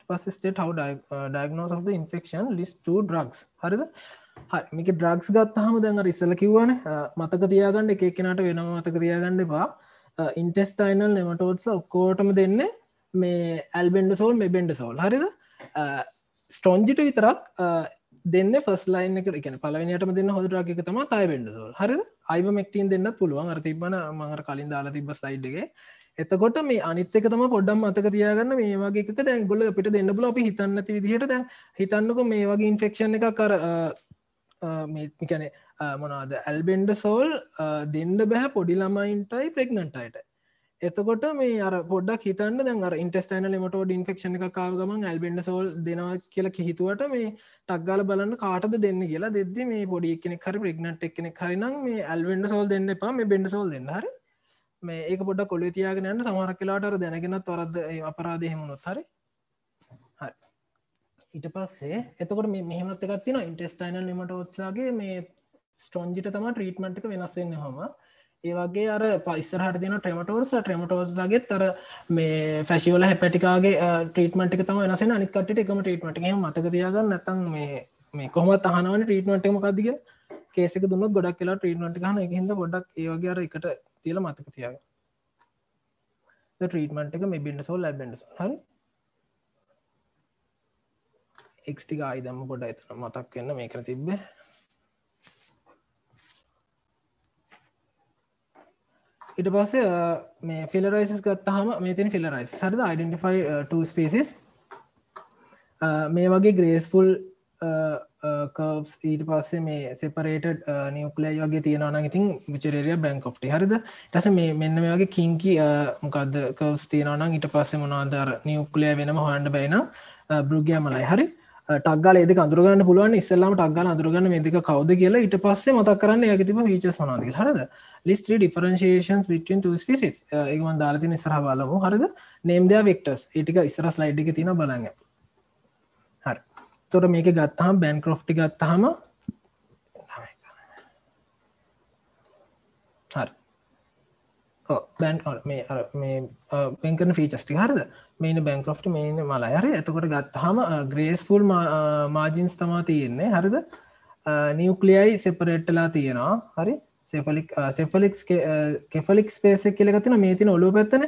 පස්ට හව ඩයිගනෝස් ඉන්ෆෙක්ෂන් ලිස් ඩ්‍රක්ස් හරිද? මේක ඩ්‍රක්ස් ගත්තහම දැන් ඉස්සල කිව්වන මතක තියාගන්න එක කෙනට වෙන මතක තියාගන්න එපා. ඉන්ටෙස්ටයිනල් නෙමටෝත්ස ඔක්කෝටම දෙන්න මේ ඇල්බෙන්ඩ සෝල් මේ බෙන්ඩ සෝල් හරිද ස්ටෝන්ජිට විතරක් දෙන්න ෆස් ලයින් එක එක පලවනටම දෙන්න හොදරක් එක තම තයි බෙන්ඩ සෝල් හරිද? අයිව මෙක්ටීන් දෙන්න පුළුවන්. අර තිබන මඟර කලින් දාලා තිබ සයිඩ්ගේ එතකොට මේ අනිත්තක තම පොඩ්ඩම් මතක තියාගන්න මේ වගේ එක දැන් ගොල පිට දෙන්න බල අපි හිතන්න විදිහට දැන් හිතන්නක මේ වගේ ඉන්ෆෙක්ෂන් එක කර මේකැනේ මොනාද ඇල්බෙන්ඩ සෝල් දෙන්න බැහ පොඩි ළමයින්ටයි ප්‍රෙක්නන්ටයිට එතකොට මේ අර පොඩක් හිතන්න දැන් ඉන්ටස්ටන ලමට ඉන්ෆෙක්ෂණ එක කාවගමන් ඇල්බෙන්ඩ සෝල් දෙනවා කියලා හිතුවට මේ ටක්ගල බලන්න කාටද දෙන්න කියලා දෙද මේ පොඩි කෙනෙ හරි ප්‍රෙක්නට් එක්නෙ හරිනම් මේ ඇල්වෙන්ඩ සෝල් දෙන්න එපා. මේ බෙන්ඩ සෝල් දෙන්න හරි. මේ ඒක පොඩ කොල තියාගෙනන්න සමහර කලාට දැනගෙනත් වරද අපරාධහෙමුණොත් හරි? ඊට පස්සේ එතකොට මේ මෙහමත් එකත්තින ඉන්ටස්ටයිනල් නිමට ඔත්සාගේ මේ ස්ටෝන්ජිට තම ට්‍රීටමට් එක වෙනස්සෙන්න හොම ඒවගේ අර පයිස්සරහට තින ට්‍රමටෝර්ස් ට්‍රමටෝස්ගේ තර මේ ෆැසිවල හැපටිකාගේ ට්‍රීටමට එක තම වෙනස අනිකට එකම ට්‍රීටමට එක. මතක තියාගන්න නැතන් මේ මේ කොහම තහනවන ට්‍රීටමට එක මකක්දිග කේසක දුන්නත් ගොඩක් කියලා ට්‍රීටමට ගන එක හිද ගොඩක් ඒවගේ අර එකට තියල මතක තියාග ට්‍රීටමට එක මේ බින්ඩ සෝල් ලැබෙන්ඩ හරි එක්ටික ආයිදම ගොඩ එතන මතක් වෙන්න මේකර තිබ්බේ. ඉට පස්සේ මේ ෆිලරයිසස් ගත්තහම මේතින් ෆිලරයිස් සරද අයිඩෙන්ටිෆයි ස්පේසිස් මේ වගේ ග්‍රේස්ෆුල් Uh, කවස් ඊට පස්සේ මේ සෙපරේට නියකලේ uh, වගේ තියෙනවන ඉතින් විචරේරිය බැංකොප්ටි හරිද? ටස මේ මෙන්න මේ වගේ කිංකි uh, මොකක්ද කවස් තියෙනවනම් ඊට පස්සේ මොනාදර නියුක්ලේ වෙනම හොන්ඩ බයින බෘග්‍යමලයි හරි? ටක්ගල ඒද අදුරගන්න පුළුවන් ඉස්සල්ලාම ටක්ගල අදුරගන්න මේදික කවද කියලා ඉට පස්සේ මතක් කරන්න යගතිම විච සනාද හරද? List three differentiations between two species. ඒකමන් දාලතින ඉස්සරහ බලමු. හරිද? නේම් දෙයා වෙක්ටර්ස් ඒටික ඉස්සර ස්ලයිඩ් එක තින බලන්න. තොර මේක ගත්තහම් බැන් ක්‍රෝ්ටි ගත්තහම බැන් මේ මේ පෙන්කන ෆීචස්ටි හරද? මේන බැංකලොප්ට මේන මලා හරි ඇතකොට ගත්තහම ග්‍රේස් ෆුල් මාජින්ස් තමා තියෙන්නේ. හරිද? නියුක්ලියයි සෙපරෙට්ටලා තියෙනවා. හරි? සෙපලික් සෙෆලික් කෙෆලික් ස්පේසක් කියල ගතින මේ තින ඔලු පැත්තන.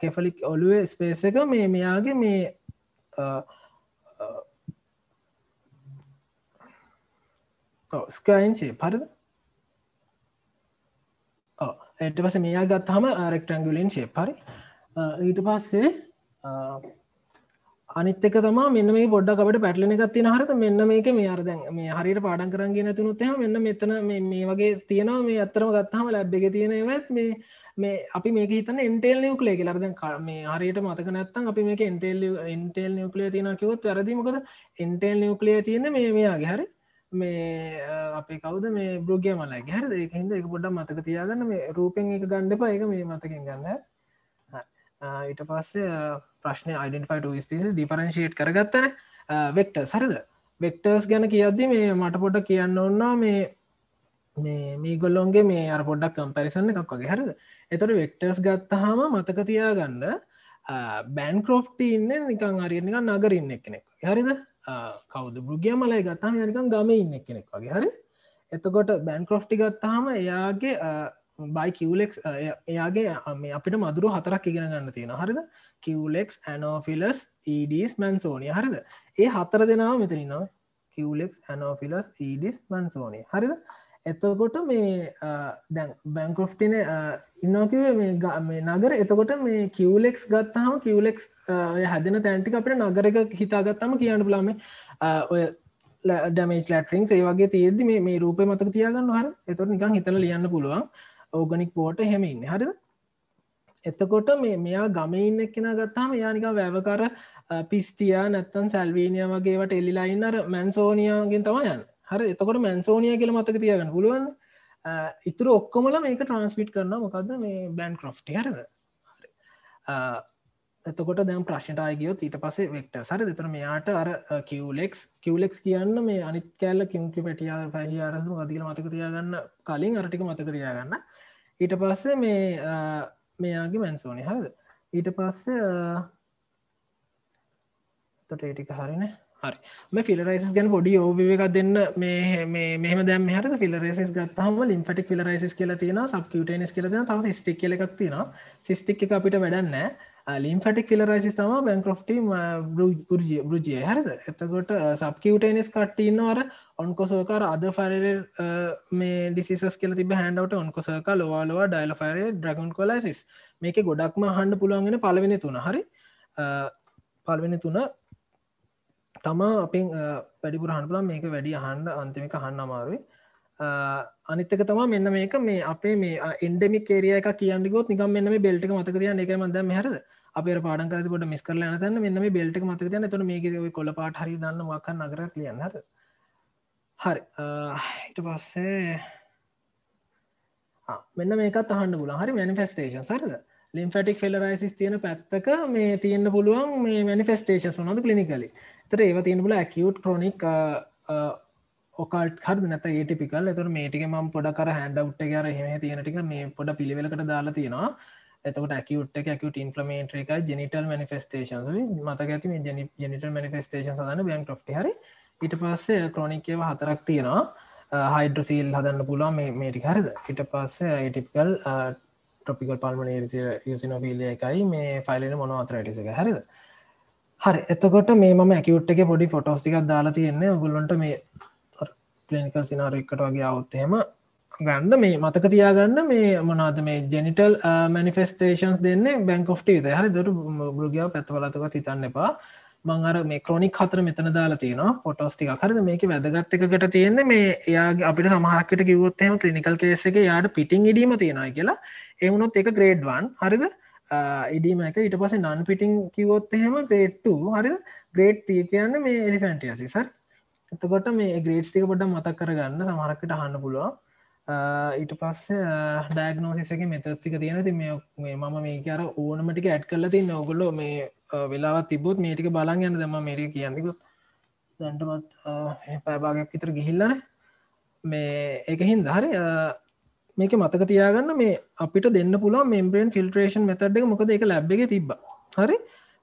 කෙෆලික් ඔලුව ස්පේස එක මේ මෙයාගේ මේ ස්කයින්චේ පරිද? එට පස මෙයා ගත්හම රෙක්ටංගුලෙන් ශේ පරි. ඊට පස්සේ අනිත්තක තම මෙන්න මේ පොඩ්ඩකට පැටලෙන එකත්තින හරත මෙන්න මේක මේ අරදැන් මේ හරිට පාඩන් කරන්ගෙන තුනුත්හ මෙන්න මෙතන මේ වගේ තියෙනවා. මේ අත්තරම ගත්හම ලැබ් එක තියෙනවත් මේ මේ අපි මේක හිතන එන්ටෙල් නියුක්ලේ කියලරද මේ හරියට මතක නැත්තන් අපි මේක එන්ටෙල් එන්ටෙල් නියුක්ලිය තියෙන කිවත් වැරදිමකද එන්ටෙල් නියුක්ලිය තියෙන මේ මෙයාගේ හරි. මේ අපේ කවද මේ බ්‍රෝගිය මල ගැර හිද එක පොඩ්ඩ මතක තියාගන්න. මේ රූපෙන් එක ගණ්ඩපා එක මේ මතකින් ගන්න. ඊට පස්සේ ප්‍රශ්න අයිඩන්ෆයිට ස්පිසි ඩිපරන්ශේට් කරගත්තන. වෙක්ට සරද වෙක්ටර්ස් ගැන කියද්දි මේ මට පොඩ කියන්න ඔන්නා මේ මේ මේ ගොල්ලොන්ගේ මේ අර පොඩ්ඩක් කම්පැරිසන්න එකක් වගේ. හරද? එතොට වෙක්ටර්ස් ගත්තහම මතක තියාගන්න බෑන් කරෝෆ්ට ඉන්න නිකං අරියනික නගරන්න එක්කෙනෙක් හරිද? කවද? බෘගිය මලයි ගත්තාම යනිකම් ගම ඉන්න කෙනෙක් වගේ. හරි? එතකොට බැන් කරෝ්ටි ගත්තාම එයාගේ බයි කිවලෙක් එයාගේ මේ අපිට මදුරු හතරක් ඉගෙන ගන්න තියෙන හරිද? කිවලෙක් ඇනෝෆිලස් ඊඩස් මැන්සෝනිය හරිද? ඒ හතර දෙනාව මෙතරින්නවා කිවලෙක් ඇනෝෆිලස් ඊඩිස් මන්සෝනිය හරිද? එතකොට මේ දැන් බැංකොෆ්ටින ඉන්නකිව මේ නගර. එතකොට මේ කිවලෙක්ස් ගත්තහම කිවලෙක්ස් හැදෙන තැන්ටි අපට නගරක හිතාගත්තම කියන්න පුලාම ඔය ඩමේජ් ලටරිං ඒ වගේ තියෙද මේ රූපය මතක තියාගන්න හර. එතොට නිකං හිතල ලියන්න පුළුවන්. ඕගනික් පෝට හෙමඉන්න හරිද? එතකොට මේ මෙයා ගමඉන්න එක්කෙන ගත්තාම යානික වැෑවකර පිස්ටිය නැත්තන් සැල්වීනිය වගේට එල්ලිලයින්නර මැන්සෝනියගෙන් තමයන් හරි එතකොට මැන්සෝනිය කියල මතක තියගන්න පුළුවන්. ඉතුර ඔක්කොමල මේක ට්‍රන්ස්මිට් කරන මොකක්ද මේ බැන් කොෆ්ට හරද? එතකොට දැම් ප්‍රශ්නටය ගියෝ ඊට පසේ වෙක්ට සර දෙතර මෙයාට අර කිවලෙක් කිවලෙක් කියන්න මේ අනිත් කෑල්ල කිංකි පැටිය පැශි අරසම අදිල මතක තියාගන්න කලින් අරටික මතක තියාගන්න. ඊට පස්සේ මේ මෙයාගේ මැන්සෝනි හරද? ඊට පස්සේ තොට ඒටික හරිනේ. හරි. මේ ෆිලරයිස් ගැන පොඩි ඕබික දෙන්න. මේ මෙහම දැම හර ෆිලරේසිස් ගත්තහම ලින්පටික් ෆිලරයිසිස් කියල තියෙන සබ්කටනස් කියල තම ස්ටික් කියල එකක් තියෙන සිස්ටික් එක අපිට වැඩන්න ලිම්පටික් ෆිලරයිසිස් තම බැංකෝ්ටි බෘජිය බෘජිය හරද? එතකොට සබ්කටනස් කට්ටන්නවර ඔන්කොසෝකර අද ෆරර මේ ඩිසිස් කියල තිබ හැන්ඩවට ඔන්කොසක ලොවාලවා ඩයිල ෆර ඩ්‍රගන් කොලයිසිස් මේක ගොඩක්ම හන්ඩ පුළුවන්ගෙන පලවෙන තුන. හරි? පල්වෙන තුන තමා අපෙන් වැඩිපුර හන්පලා මේක වැඩි අහන්ඩ අන්තිමික හන්න අමාරුයි. අනිත්තක තමා මෙන්න මේක. මේ අපේ මේ එන්ඩමි කේරිය එක කියන්නගොත් නිකම් මෙන්න මේ බෙල්ට මතක තිය එක මද හරද අප පාඩ කරට මිස් කරල නතන්න මෙන්න මේ බෙල්ට මතක තියන තුන මේ කොල පාට හරි දන්න මක් නගර ලියන්න. හද හරි. හිට පස්සේ මෙන්න මේකත් අහන්න පුල හරි මනිෆෙස්ටේෂන් සරද ලිම්ෆටික් ෆෙලරයිසිස් තියෙන පැත්තක මේ තියෙන්න්න පුළුවන් මේ මනිෆෙස්ටේෂස් නොද කලිනිකලි තර ඒව තියනබල ඇකියුට් ක්‍රොනික් ඕකල්ට හද නත ඒටිකල් එතුර මේටික ම පොඩ කර හැන්ඩවට් කර හෙම තියෙනටික මේ පොඩ පිළිවෙලකට දාලා තියෙනවා. එතකට ඇකියුට් ඇකට ඉන්පලමේන්ට එක ජනිටල් මනිෆෙස්ටේෂන් මතක ඇති ජනිටල් මනිෆෙස්ටේෂන් සදන බැංක් ට් හරි. ඊට පස්සේ ක්‍රොනික්කව හතරක් තියෙනවා. හයිඩ්‍රසීල් හදන්න පුලා මේ මේටි හරිද? ඉට පස්සේ ඒටිකල් ටොපිකල් පල්මන යසිනොෆිලිය එකයි මේ ෆයිලන මොන අතර ටිසක හරිද? හරි. එතකොට මේ මම ඇකිවට් එක පොඩි ෆොටෝස්ටිකක් දාලා තියෙන්නේ. ඔගුල්ලොන්ට මේ කලිනිකල් සිනාරක්කට වගේ අවුත්තහෙම ගන්න. මේ මතක තියාගන්න මේ මොනාද මේ ජෙනිටල් මනිෆෙස්ටේන්ස් දෙන්න බැංකොෆ්ට ද හරි දොට බෘගියාව පැත්වලතක හිතන්න එපා. මංර මේ ක්‍රොනික් හතර මෙතන දාලා තියෙන පොටෝස්ටික හරද? මේක වැදගත්තකට තියෙන්නේ මේ එයාගේ අපිට සමහරකට කිවොත්හම කලිනිකල් කේස එක යාට පිටිං ඉඩීම තියෙනයි කියලා. එවුණොත් එක ග්‍රේඩ්වන් හරිද? ඉඩීම එක. ඉට පස නන් පිටිං කිවොත් එහෙම ග්‍රේට්ට හරි ග්‍රේට් තිය කියන්න මේ එලිෆැන්ටිය සිසර් එතකොට මේ ග්‍රේට්ස්ටික පොඩ මතක් කරගන්න සමහරකට හන්න පුළුව ඊට පස්ස ඩෑගනෝසිසක මෙතස්තික තියෙන ති මේ මම මේ අර ඕනමටික ඇඩ් කරල තින්න. ඔගොල්ලො මේ වෙලාවත් තිබොත් මේටික බලන් යන්න දෙම මේට කියන්නකුත් දැන්ටමත් පැබාගයක් විතර ගිහිල්ලන මේ එක හින් හරි මේක මතක තියාගන්න මේ අපිට දෙන්න පුලා මෙම්බ්‍රේන් ෆිල්ට්‍රේෂන් මෙතඩ් එක මොකද එක ලැබ් එක තිබ හරි?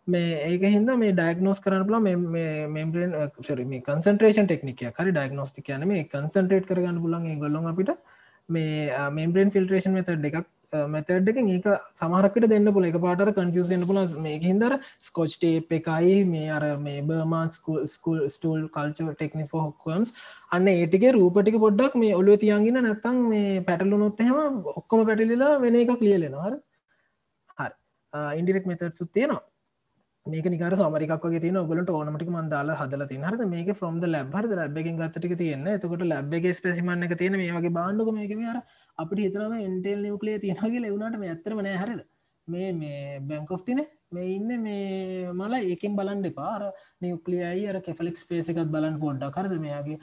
මේ ඒක හිද මේ ඩයිගනෝස් කරන්න පුලා මෙම්බ්‍රේන් මේ කන්සන්ට්‍රේෂන් ටෙක්නික හරි ඩයිගනෝස්ටි කියන මේ කන්සන්ට්‍රේට් කරගන්න පුලන් ගොල්ලො අපිට මේ මෙම්බ්‍රේන් ෆිල්ට්‍රේෂන් මෙතඩ් එකක් මෙතඩ් එක ඒක සමහරකට දෙන්න පුල එක පාට කන්ෆියසෙන් පුල මේ හිදර ස්කොච් ටේප් එකයි මේ අර මේ බර්මාන් ස්කල් ස්ටල් කල්ච ටෙක්නි හොක්කම්ස් අන්න ඒටික රූපටික පොඩ්ඩක් මේ ඔලුව තියන්ගෙන නැත්තං මේ පැටලුනොත් එහෙම ඔක්කොම පැටිලිලා වෙන එක ලියලෙනවා. හර. ඉන්ඩිරෙක් මෙතත් සුත් තියෙනවා. මේක නිකර සමරිකක් තින ගලට ඕනමටික මන්දාල හදල තින හර මේක ෆ්‍රම් ලැබ් හර ලැබ්ගෙන් ගත්තටික තියන්න. එතකොට ලැබ්ගේ ස්පෙසිමන්න එක තියෙන මේ වගේ බාන්නක මේක අර අපිට හිතරම එන්ටෙල් නිවකලේ තියෙනගේ ලෙවුණට මේ ඇතරම නෑ. හරද? මේ මේ බැංකොෆ්ටින මේ ඉන්න මේ මල ඒකින් බලන් දෙපාර නිවකලියයි අර කෙෆලික් පේස එකත් බලන් පොඩ්ඩ කරද මෙයාගේ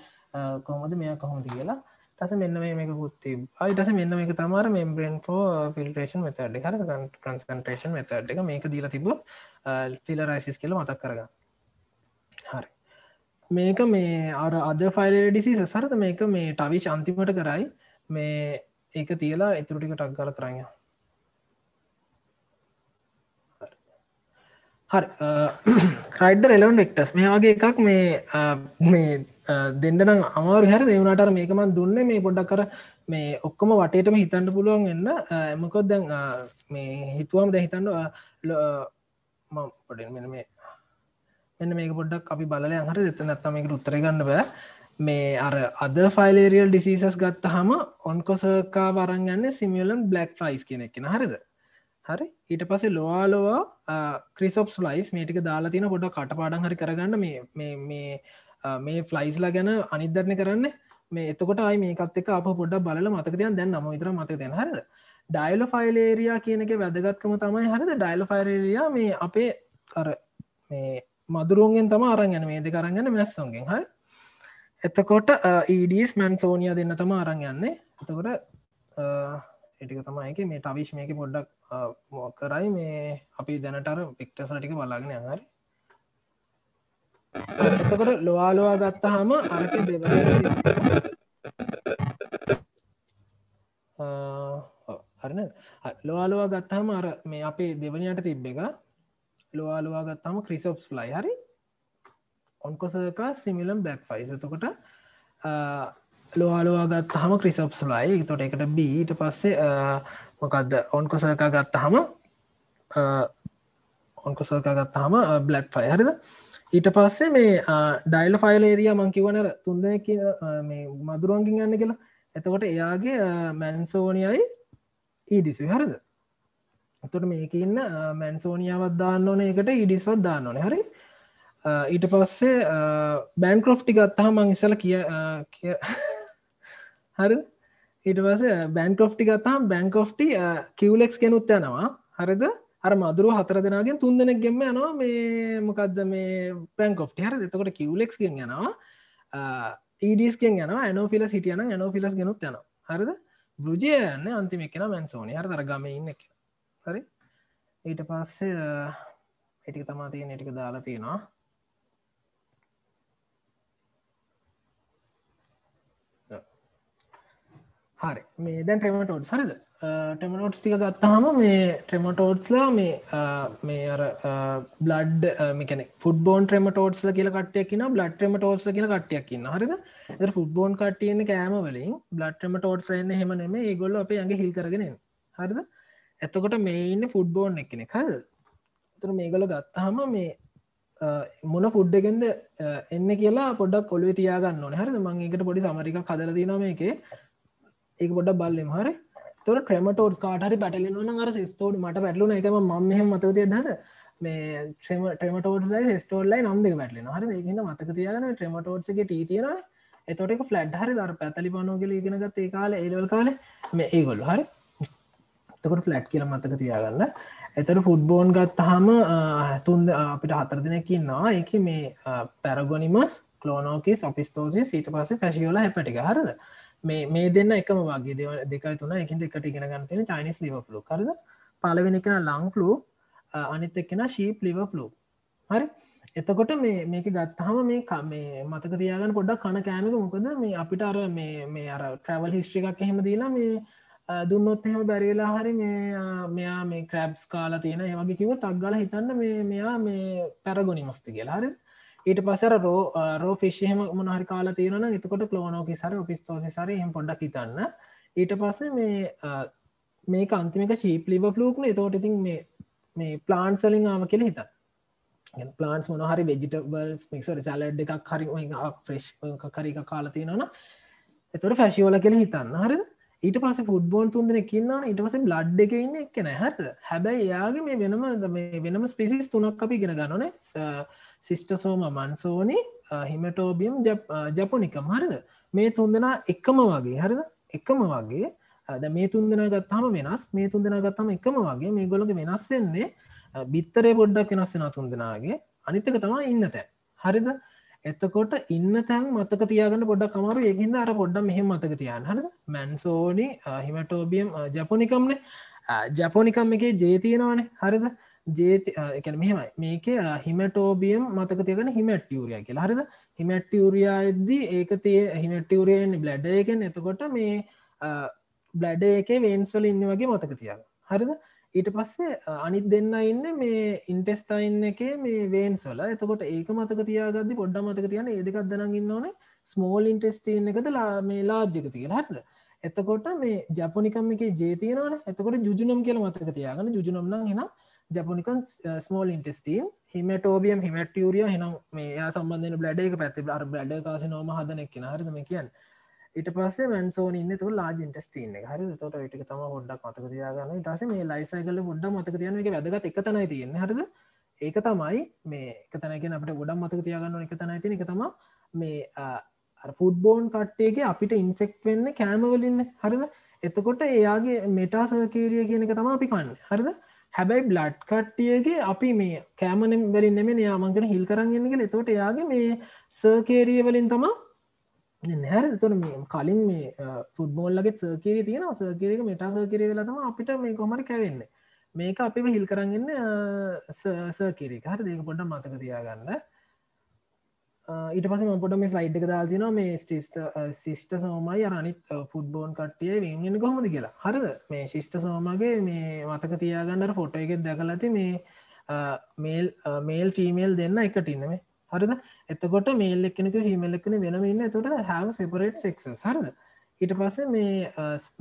කොහොමද මෙයා කොහොමති කියලා. ටස මෙන්න මේක පුත්ති අයිටස මෙන්න මේක තමාර මෙම්බෙන් ෝ ෆිල්ටේෂන් මෙතඩ් හර කන්ස්කන්ටේෂන් මෙතඩ් එක. මේක දීල තිබ ෆිල රයිසිස් කියල මතක් කරග හරි. මේක මේ අර අද ෆයිල් ඩිසි සරත මේක මේ ටවිශ අන්තිමට කරයි. මේ ඒක තියලා ඉතුරටික ටක් ගල කරන්න හරි. රයිඩ රෙලවන් වෙක්ටස් මේ වගේ එකක් මේ මේ දෙන්නනම් අමාරු. හැර දෙවුණට මේකමන් දුන්න මේ පොඩ්ඩක් කර මේ ඔක්කොම වටේටම හිතන්න පුළුවන් එන්න මොකොත් දැන් මේ හිතුවම ද හිතන්න පොඩෙන් මෙන මේ එන්න මේක පොඩ්ඩක් අපි බලය හර දෙත නැත්තම මේක උත්තරගන්න බෑ. මේ අර අද ෆයිලේරියල් ඩිසිසස් ගත්ත හම ඔන්කොසකා වරන් යන්න සිමියලන් බ්ලක් ෆයිස් කියෙන එකෙන හරිද? හරි. ඊට පසේ ලොවාලොවා ක්‍රිසප් ලයිස් මේටික දාලා තින පොඩ කටපාඩන් හරි කරගන්න. මේ මේ ෆ්ලයිස්ලා ගැන අනිදරණය කරන්න. මේ එතකොට අයි මේකත් එක අප පොඩ බල මතකදයන් දැන් නම විතර මතක දෙන හරද? ඩයිල ෆයිලේරයා කියන එක වැදගත්කම තමයි හරිද? ඩයිල ෆයිරේරයා මේ අපේ කර මේ මදුරුවන්ගෙන් තම අරගෙන මේ දෙකරගන්න මැස්සොන්ගෙන්. හරි. එතකොට ඊඩස් මැන්සෝනිය දෙන්න තම අරං යන්නේ. එතකොට එටික තමයික මේ ටවිශ් මේක පොඩ්ඩක් කරයි. මේ අපි දැනටර පික්ටස ටික බලාගෙන හරි. එතකොට ලොවාලවා ගත්තා හම අරක දෙව හරන ලොවාලවා ගත්තාම අර මේ අපේ දෙවනයට තිබ්බ එක. ලොවාලවා ගත්තාම ක්‍රිසප්ස් ලයි හරි? ඔන්කොසක සිමිලම් බැක් ෆයිස් තකොට ලෝවාලවා ගත් හම ක්‍රිසප්ස් ලයි තොට එකට බීට පස්සේ මොකක්ද ඔන්කොසක ගත්ත හම ඔන්කොසක ගත්ත හම බ්ලක් ෆයි හරිද? ඊට පස්සේ මේ ඩයිල් ෆයිල්ේරිය මංකිවනර තුන්දන මේ මදුරුවන්ගින් යන්න කියලා. එතකොට එයාගේ මැන්සෝනියයි ඊඩිසි හරිද? එතට මේක ඉන්න මැන්සෝනියාවත් දාන්න ඕන. එකට ඉඩිස්වත් දාන්න ඕන. හරි? ඊට පස්සේ බෑන්ක්‍රෝෆ්ටි ගත්තහ මං ඉසල කිය කිය හරි. ඊට පස බෑන්ක්‍රෝෆ්ටි ගත්තාම් බැංකෝෆ්ටි කිවලෙක්ස් කෙනුත් යනවා. හරිද? අර මදුරුව හතර දෙනාගෙන් තුන් දෙනෙක් ගෙම යනවා. මේ මොකක්ද මේ පැන්කොෆ්ටි හර එතකොට කිවලෙක්ස් ගෙන් යනවා. ඊඩස්ගෙන් යන ඇනෝ ෆිල සිටියන ඇනෝ ෆිලස් ගෙනුත් යන හරිද? බෘජය යන්න අන්තිම එකෙන මැන්සෝනි හර දර ගම ඉන්න එක හරි? ඊට පස්සේ uh, එටික තමා තියෙන එටික දාලා තියෙනවා. හරි. මේ දැන් ට්‍රමටෝඩ් සරිද ටෙමනෝට්ස් ටික ගත්තහම මේ ට්‍රෙමටෝඩ්ස්ලා මේ මේ අර බ්ලඩ් මිකන ෆුඩ්බෝන් ට්‍රමටෝඩ්ස්ල කියල කටයක්න බ්ලඩ් ට්‍රමටෝඩ්ස් කියල කටයක්න්න හරිද? එ ෆුඩ්බෝන් කටයන කෑම වලින්. බ්ලඩ් ට්‍රමටෝඩ්ස් එන්න හෙමනම ඒගොල්ල අප ඇගේ හිල් කරගෙන හරිද? එතකොට මේ ඉන්න ෆුඩ්බෝන් එකනෙ කල් තර මේගොල ගත්තහම මේ මොන ෆුඩ්ඩගෙන්ද එන්න කියලා පොඩක් කොලේ තියාගන්න හරි මංගේකට පොඩි සමරික කදල දිනම එකේ ඒක පොඩ බල්ලෙම හර? තොර ක්‍රමටෝඩ් කාටරි පැටලෙන අර ස්තෝඩ් මට පැටලුන එකම මම මතකතිය දද මේ ට්‍රමටෝඩ් ස්ටෝල්ලයි නම් දෙක පැටලෙන හර ඒන්න මතක තියගන ට්‍රමටෝඩ්ගේ ටී තියෙන එතොට ෆලඩ් හරි දර පැතලි පනෝගල ඉගෙනගත් ඒ කාල ඒලවල් කාල මේ ඒගොල්ල. හරි? තකොට ෆලට් කියල මතක තියාගන්න. එතර ෆුඩ්බෝන් ගත්තහම තුන්ද අපිට හතර දෙනැකින්නවා එක මේ පැරගොනිමස් කලෝනෝකි සොපිස්තෝසි සීට පස පැශියෝල හැපටික හරද? මේ මේ දෙන්න එකම වගේ දෙව දෙකයි තුන එකින් දෙකට ඉගෙන ගන්නතින චයිනිස් ලිවලු කරද පලවෙෙන එකෙන ලං ෆලු අනිත් එක්කෙන ශීප් ලිව ෆලු හරි? එතකොට මේ මේක ගත්තහම මේ මේ මතක තියාගන්න පොඩක් කන කෑමක මොකද? මේ අපිට අර මේ මේ අර ට්‍රවල් හිස්ට්‍රිකක් එහෙම දීලා මේ දුන්නොත් එහෙම බැරිවෙලා හරි මේ මෙයා මේ ක්‍රබ්ස් කාලා තියෙන ඒවගේ කිව තක්ගල හිතන්න මේ මෙයා මේ පැරගොනි මස්ති කියලා. හරි ඊට පසර රෝ රෝ ෆිශ්හම මොනහරි කාලා තියෙන එතකොට කලෝනෝක සර පිස්තෝසි සර හම පොඩක් හිතන්න. ඊට පස්සේ මේ මේ අන්තිමක ශීප ලිව ලූක්න තෝට ඉතින් මේ මේ ප්ලාන්සලින් ආම කියල හිත ප්ලාන්ස් මොනහරි වෙජිටබල්ස් මික්සර සැලඩ් එකක් හරි ෆ්‍රෙශ් කරි කාලා තියෙනන එතොට ෆැශිෝල කෙළ හිතන්න. හරිද? ඊට පස ෆුඩ්බෝන් තුන්දෙන කියන්න ඉට පස බ්ලඩ් එක ඉන්න එක්කෙන. හැට හැබැයි එයාගේ මේ වෙනම වෙනම ස්පිසිස් තුනක් අපි ගෙන ගන්නනේ සිිස්ටසෝම මන්සෝනි හිමටෝබියම් ජපොනිකම්. හරිද? මේ තුන්දෙනා එකම වගේ. හරිද? එකම වගේ. ද මේ තුන්දෙන ගත්තාම වෙනස්. මේ තුන්දෙන ගත්තම එකම වගේ. මේ ගොලක වෙනස් වෙන්නේ බිත්තරේ පොඩ්ඩක් වෙනස් වෙන තුන්දෙනගේ අනිත්තක තමා ඉන්න තැ හරිද? එතකොට ඉන්න තැන් මතක තියාගන්න පොඩක් කමරු ඒකින්ද අර පොඩ්ඩ මෙහෙම මතක තියන් හර මැන්සෝනි හිමටෝබියම් ජපොනිකම්න. ජපොනිකම් එක ජේතියනවානේ හරිද? ජේති එක මෙහෙමයි. මේක හිමටෝබියම් මතක තියගෙන හිමට්ටියවරිය කියලා. හරිද? හිමට්ටියවරයා එද්දී ඒක තිය හිමට්ටියවරයෙන් බ්ලඩ් එකෙන්. එතකොට මේ බ්ලඩ එක වේන්ස්වල ඉන්න වගේ මතක තියාග හරිද? ඊට පස්සේ අනිත් දෙන්න ඉන්න මේ ඉන්ටෙස්ටයින් එක මේ වේන්සොල එතකොට ඒක මතක තියාගද පොඩ්ඩ මතක තියන ඒදකක් දන ඉන්න ඕන. ස්මෝල් ඉන්ටෙස්ටීන් එකද ලා මේ ලාජ්ජක තිය හත්ද එතකොට මේ ජපනිකම් එක ජේතියනවන එතකොට ජුජුනම් කියල මතක තියාගන ජුජුනම්නම් හෙන ජපනිකන් ස්මෝල් ඉන්ටෙස්ටීන් හිමටෝබියම් හිමටියරිය හෙනම් මේ සම්බන්ධන බ්ලඩ එක පැති බ්ලාර් බ්ලඩ කාස නෝම හදනෙක් හරිම කියන්න. ඊට පස්සේ මැන්සෝන ඉන්න තු ලාජ ඉන්ටස්ටීන හරි තොට ටක තම ොඩක් මතක තියාගන්න. ටස මේ ලයිසයිකල ොඩ මතක තියන එක වැදගත් එක තනයි තියෙන හරිද? ඒක තමයි මේ එක තැනක අපට ගොඩක් මතක තියාගන්න එක තනයි තින එක තම මේ ෆුඩ්බෝන් කට්ටේගේ අපිට ඉන්ෆෙක්් වෙන්න කෑමවලින්න හරිද? එතකොට එයාගේ මෙටාසකේරිය කියන එක තම අපි කන්න. හරිද? හැබැයි බ්ලඩ් කට්ටියගේ අපි මේ කෑමනම් බැලි නෙම යාමංකන හිල් කරන්ගන්නක එතකොට එයාගේ මේ සර්කේරිය වලින් තමා නැහැර තුන මේ කලින් මේ ෆුඩ්බෝල්ලගේ සර්කිරී තියෙන සර්කිරක මෙටා සර්කිරය වෙලතම අපිට මේ කොමරි කැවෙන්න. මේක අපි හිල් කරගන්න සර්කිරි හර දෙක පොඩ මතක තියාගන්න. ඊට පස පොට මේ ස්ලයිඩ් එක දාතින මේ ස්ටිස්ට සිිෂ්ට සෝමයි අනිත් ෆුඩ්බෝන් කට්ටිය වෙන්ගෙන කොහොමද කියලා. හරිද? මේ ශිෂ්ට සෝමගේ මේ මතක තියාගන්නට ෆොට එකෙත් දැකලති මේ මේල් මේල් ෆීමේල් දෙන්න එකට ඉන්නම හරිද? එතකොට මේල් එක්කෙනක හිමල් එකන වෙනමන්න තොට හැව සෙපරේට් සෙක්ස හරද? ඊට පස්සේ මේ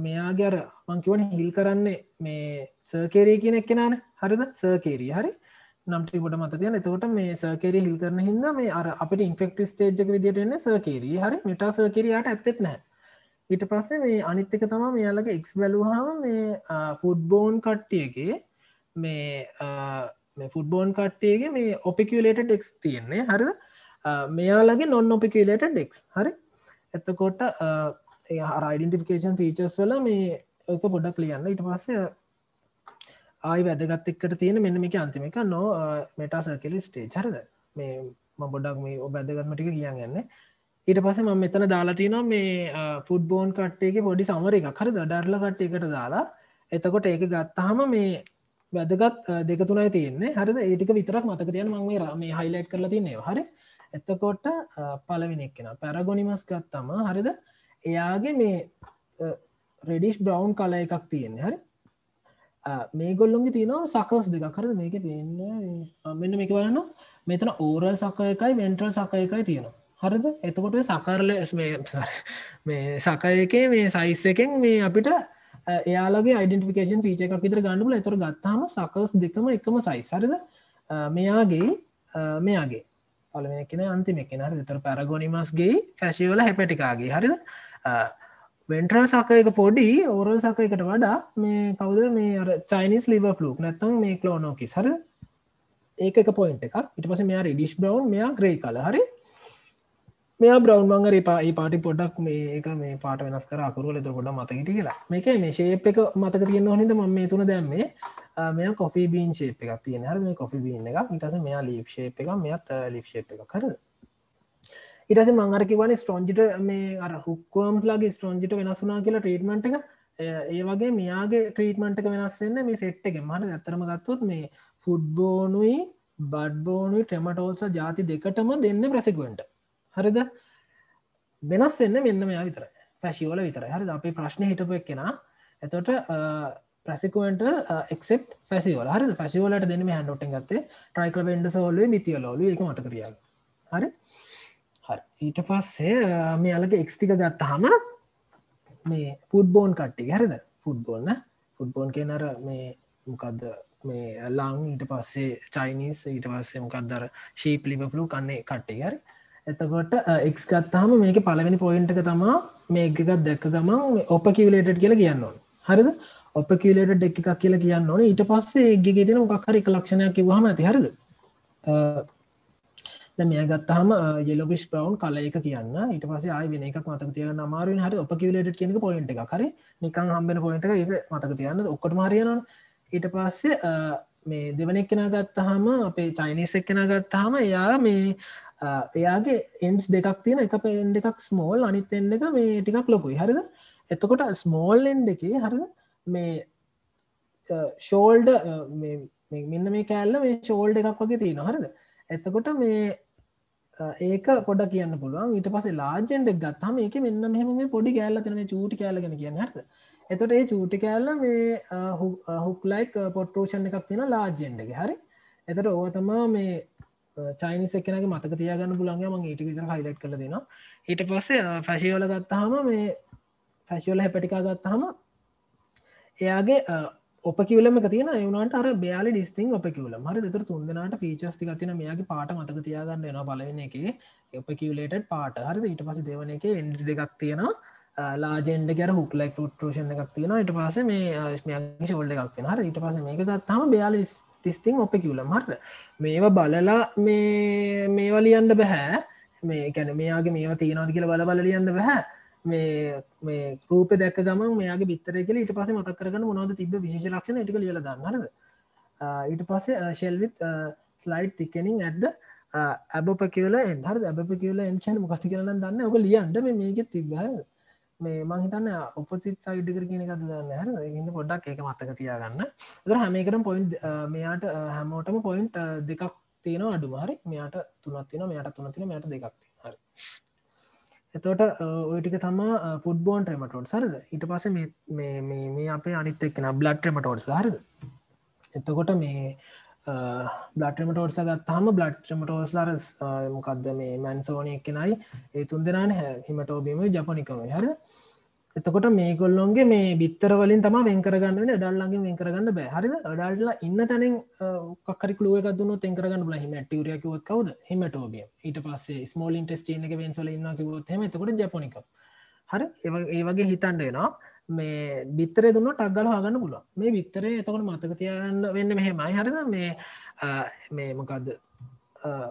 මෙයාගර මංකිවන හිල් කරන්නේ මේ සර්කේරී කියන එක්කෙනන. හරිද? සර්කේරී හරි? නම්ටි ගොඩ මත තියන එතකොට මේ සර්කේරී හිල් කරන හිද මේ අර අපට ඉන්ෆෙක්ට ස්ටේජ්ක විදිටන්න සර්කේරී හරි? මෙටා සර්කරයාට ඇත්තෙත් නෑ ඊට පස්සේ මේ අනිත්තක තම මෙයාලගේ එක්ස් බැලුහම මේ ෆුඩ්බෝන් කට්ටියගේ මේ ෆුඩ්බෝන් කට්ටියගේ මේ ඔපිකලේට ඩෙක්ස් තියෙන්නේ. හරිද? මෙයාලගේ නොන් ඔපිකලට ඩෙක්ස් හරි? එතකොට අයිඩන්ටිෆිකේෂන් ෆීචර්ස් වල මේ එක පොඩක් ලියන්න. ඉට පස්සේ ආයි වැදගත් එක්කට තියෙන මෙන්න මේක අන්තිමික නෝ මෙටා සර්කලි ස්ටේ හරද? මේ බොඩක් මේ ඔබ ඇදගත්මටික කියන්න ගන්න ඊට පස ම මෙතන දාලාතින මේ uh, ෆුඩ්බෝන් කට්ටේගේ පොඩි සමර එක හරි දඩර්ල කට්ටයකට දාලා. එතකොට ඒක ගත්තහම මේ වැදගත් uh, දෙක තුනයි තියන්නේ. හරිද? ඒටික විතරක් මතක තියන මං මේ මේ හයිලයිට් කරලා තින්නේ හරි? එතකොට පලවෙෙනෙක් කෙන පැරගොනිමස් ගත්තම හරිද? එයාගේ මේ රෙඩිෂ් බ්‍රවන්් කල එකක් තියෙන්නේ. හරි? මේ ගොල්ලොන්ගේ තියනවා සකස් දෙක කරද මේක පේන්න මෙන්න මේක වන්න මෙතන ඕරල් සක එකයි වෙන්ට්‍රල් සක එකයි තියෙනවා. හරිද? එතකොට සකරල මේ සකයකේ මේ සයිස් එකෙන් මේ අපිට එයාලගේ අයිඩටිකේන් පීච එකක් විතර ගන්නල එතුර ගත්තාම සකස් දෙකම එකම සයිසරිද මෙයාගේ මෙයාගේ. පලවෙන කෙන අන්තිම කෙන විතර පැරගොනිමස්ගේ ෆැශිවල හැපටිකාගේ හරිද? වෙන්ට්‍ර සකයක පොඩි ඕරල් සකයකට වඩා මේ කවද මේ චයිනිස් ලිව ලුක් නැත්තම් මේ කලෝනෝකි සර ඒක පොයින්ට එකක්. ඉට පස මෙයා රිඩිස් බ්‍රවන්් මෙයා ග්‍රේ කල හරි. මෙයා බ්‍රවන්් මංගර පායි පාටි පොඩක් මේක මේ පාට වෙනස් කර අකුරුවල ගොඩ මතකට කියලා. මේක මේ ශේප එක මතක තියන්න හොනිද ම මේ තුන දැම්මේ. මෙයා කොෆි බීන් ශේප එකක් තියෙන හර මේ කොෆි බීන් එක ඉටස මෙයා ලීප් ශේප එක මෙයත් ලිප් ශේප එක කර ඉටස මංගරකිවන ස්ටෝන්ජිට මේ අර හුක්කෝම්ස් ලගේ ස්ටෝන්ජිට වෙනසුනා කියලා ට්‍රීටමන්ට් එක. ඒ වගේ මෙයාගේ ට්‍රීටමන්ට් එක වෙනස්වෙන්න මේ සෙට් එක මට ඇතරම ගත්තුත් මේ ෆුඩ්බෝනුයි බඩ්බෝනුයි ටෙමටෝල්ස ජාති දෙකටම දෙන්න ප්‍රසෙකුවන්ට හරිද? වෙනස් වෙන්න මෙන්න මෙයා විතර පැශිවල විතර හරි අපේ ප්‍රශ්න හිටපු එක් කෙනා එතොට ප්‍රසිකුවට එක්ෙප් ෆැසිවල හරි ෆැසිවලට දෙනම හැන්ඩොට ගත්තේ ට්‍රයිකල වෙන්ඩ සෝල්ුව මිතියලෝලු එක මතක තියාල හරි හරි? ඊට පස්සේ මේ අලගේ එක්ස්ටික ගත්තහම මේ ෆුඩ්බෝන් කට්ටි හරිද? ෆුඩ්බෝල්න ෆුඩ්බෝන් කියනර මේ මොකක්ද මේ ලං ඊට පස්සේ චයිනිස් ඊට පස්සේ මොකක්දර ශීප ලිවපලු කන්නේ කට්ටේ හරි. එතකොට එක් ගත්තාම මේක පලවෙනි පොයින්ටක තමා මේකත් දැක්ක ගමන් ඔප කිවලේට කියලා කියන්න ඕන. හරිද? ඔප කියලට ඩෙක් එකක් කියලා කියන්න ඕන. ඊට පස්සේ ගේ තින මොක්හරි ලක්ෂණයක් කිවහම ඇති. හරිද? මෙය ගත්තහම යෙලොවිස් ප්‍රවන්් කල එක කියන්න. ඊට පස ආය වෙන එකක් මතක තියන අමාරුවෙන්. හරි ඔප කිවලට කියනක පොයින්ට එක හරි? නිකං හම්බෙන පොයින්ට එක මතක තියන්න ඔක්කොට මාරියන ඊට පස්සේ මේ දෙවනෙක් කෙන ගත්තහම අපේ චයිනිස් එක්කෙන ගත්තාම එයා මේ එයාගේ එන්ස් දෙකක් තියෙන එක පෙන් දෙකක් ස්මෝල් අනිත් එන්න එක මේ ටිකක් ලොකුයි. හරිද? එතකොට ස්මෝල් එන්ඩ එක හරිද? මේ ෂෝල්ඩ මෙන්න මේ කෑල්ල මේ ෂෝල්ඩ එකක් වගේ තියෙන හරිද? එතකොට මේ ඒක පොඩ කියන්න පුළුවන්. ඊට පස ලාජෙන්ඩක් ගත්තම ඒක මෙන්න මෙහම මේ පොඩි කෑල්ල තින චූටි කෑලගෙන කියන්න හරද? එතට ඒ චූටි කෑල්ල මේ හුක්ලයික් පොට්‍රෝෂන් එකක් තියෙන ලාජෙන්ඩක හරි? එතට ඕව තමා මේ චයිනිස එකනගේ මතක තියගන්න පුළන්ගේ මං ඊට විතර හයිලට් කළ දෙෙන ඊට පස්සේ ෆැශිවල ගත්තහම මේ ෆැශිවල හැපටිකා ගත්තහම එයාගේ ඔප කිවලම තියන යුනට අර බයාලි ඩිස්ටිං ඔප කිවල මර තුර තුන්දනට ෆීචස් තිගතින මෙයාගේ පාට මතක තියාගන්න එන බලවෙන එක. ඔප කිවලට පාට. හරද? ඊට පස දෙවන එක එන්ස් දෙකක් තියෙනවා. ලාජෙන්ඩ ගැර හුක්ලක් ටෝෂන් එකක් තියෙන ඉට පස මේ ස්මයාගේ ශෝල්ඩ එකක් තියෙන හර ඉට පස මේක ගත්තම බයාලි ටිස්ටිං ඔප කිවලම් හරද? මේවා බලලා මේ මේවලියන්ට බැහැ මේ කැන මෙයාගේ මේවා තියෙනවාද කියල බල බලලියන්න බැහැ මේ මේ රූප දැක් ගම මේයාගේ බිත්තරය ඊට පස මතක් කරගන්න මොනවද තිබ විශේෂ ලක්ෂණ ටික ලියල දන්නද ඊට පස්සේ ශෙල්විත් ස්ලයිඩ් තිකනින් ඇත්ද ඇබප කියල එහර ඇබ කියල එන්ෂන් මොකස්ති කරන දන්න ඔක ලියන්ට මේක තිබ මේ මහිතන්න ඔපසිත් සයිඩ්කර කියන එක දන්න හර ඉන්න පොඩ්ඩක් ඒක මත්තක තියාගන්න. ද හැමේකට පොයින්් මෙයාට හැමෝටම පොයින්ට් දෙකක් තියෙන අඩුමාරි මෙයාට තුනත් තින මෙයට තුනතින මයට දෙකක් හරි. එතෝට ඔයටික තමා ෆුඩ්බෝන් ට්‍රමටෝඩ් සරද? ඉට පස මේ අපේ අනිත් එක්ෙන බ්ලඩ් ට්‍රමටෝඩ් හරද එතකොට මේ බ්ලටමටෝඩ්ස ගත්තාම බ්ලඩ්මටෝස් ලරස් මොකක්ද මේ මැන්සෝනය එක්කෙනයි ඒ තුන් දෙනාන හිමටෝබීම ජපනිකම. හරද? එතකොට මේ ගොල්ලොන්ගේ මේ බිත්තර වලින් තම වෙන්කරගන්න ඩල්ලගේ වෙන්කරගන්න බැහරි ඩල්ලා ඉන්න තැනින් කරි ලුව දුන්න තෙන්කරගන්න බල හිම ටියරයකිවත් කවද? හිමටෝබිය ඊට පස්සේ ස්මෝලින් ටෙස්ටේන එක වෙන්සල ඉන්න කිවොත් හෙම එතකොට ජපනික හර? ඒ වගේ හිතන්ඩේනවා මේ බිත්තරේ දුන්න ටක්ගල හගන්න පුල මේ බිත්තරේ එතකොට මතක තියන්න වෙන්න මෙහෙමයි. හරිද? මේ මේ මොකක්ද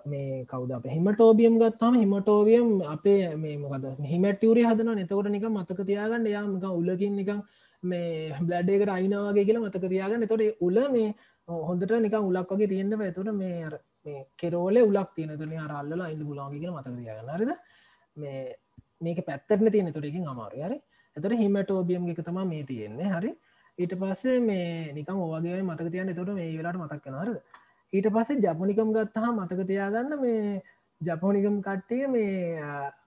මේ කවද අප හිමටෝබියම් ගත්තාම හිමටෝවියම් අපේ මේ මොකද හිමටවරි හදන නතකොට නික මතක තියාගන්න යාමක උලකින් නිකම් මේ බ්ලඩ්ඩේකට අයිනවාගේ කියලා මතක තියාගන්න. තොට උල මේ හොඳට නික උලක් වගේ තියෙන්න්න ඇතුට මේ මේ කෙරෝල උලක් තියෙන තුන අරල්ල අයින්න ගුලාගේ කියලා මතක තියාගන්න. හරිද? මේ මේක පැත්තටන තියෙන තුරකින් අමාරු හරි? එතට හිමටෝබියම් එක තමා මේ තියෙන්නේ. හරි? ඊට පස්සේ මේ නිකම් ඕගේ මතක තියන්න තොට මේ වෙලාට මතක් කනරද ඊට පස්සේ ජපනිකම් ගත්තහා මතක තියාගන්න මේ ජපෝනිකම් කට්ටිය මේ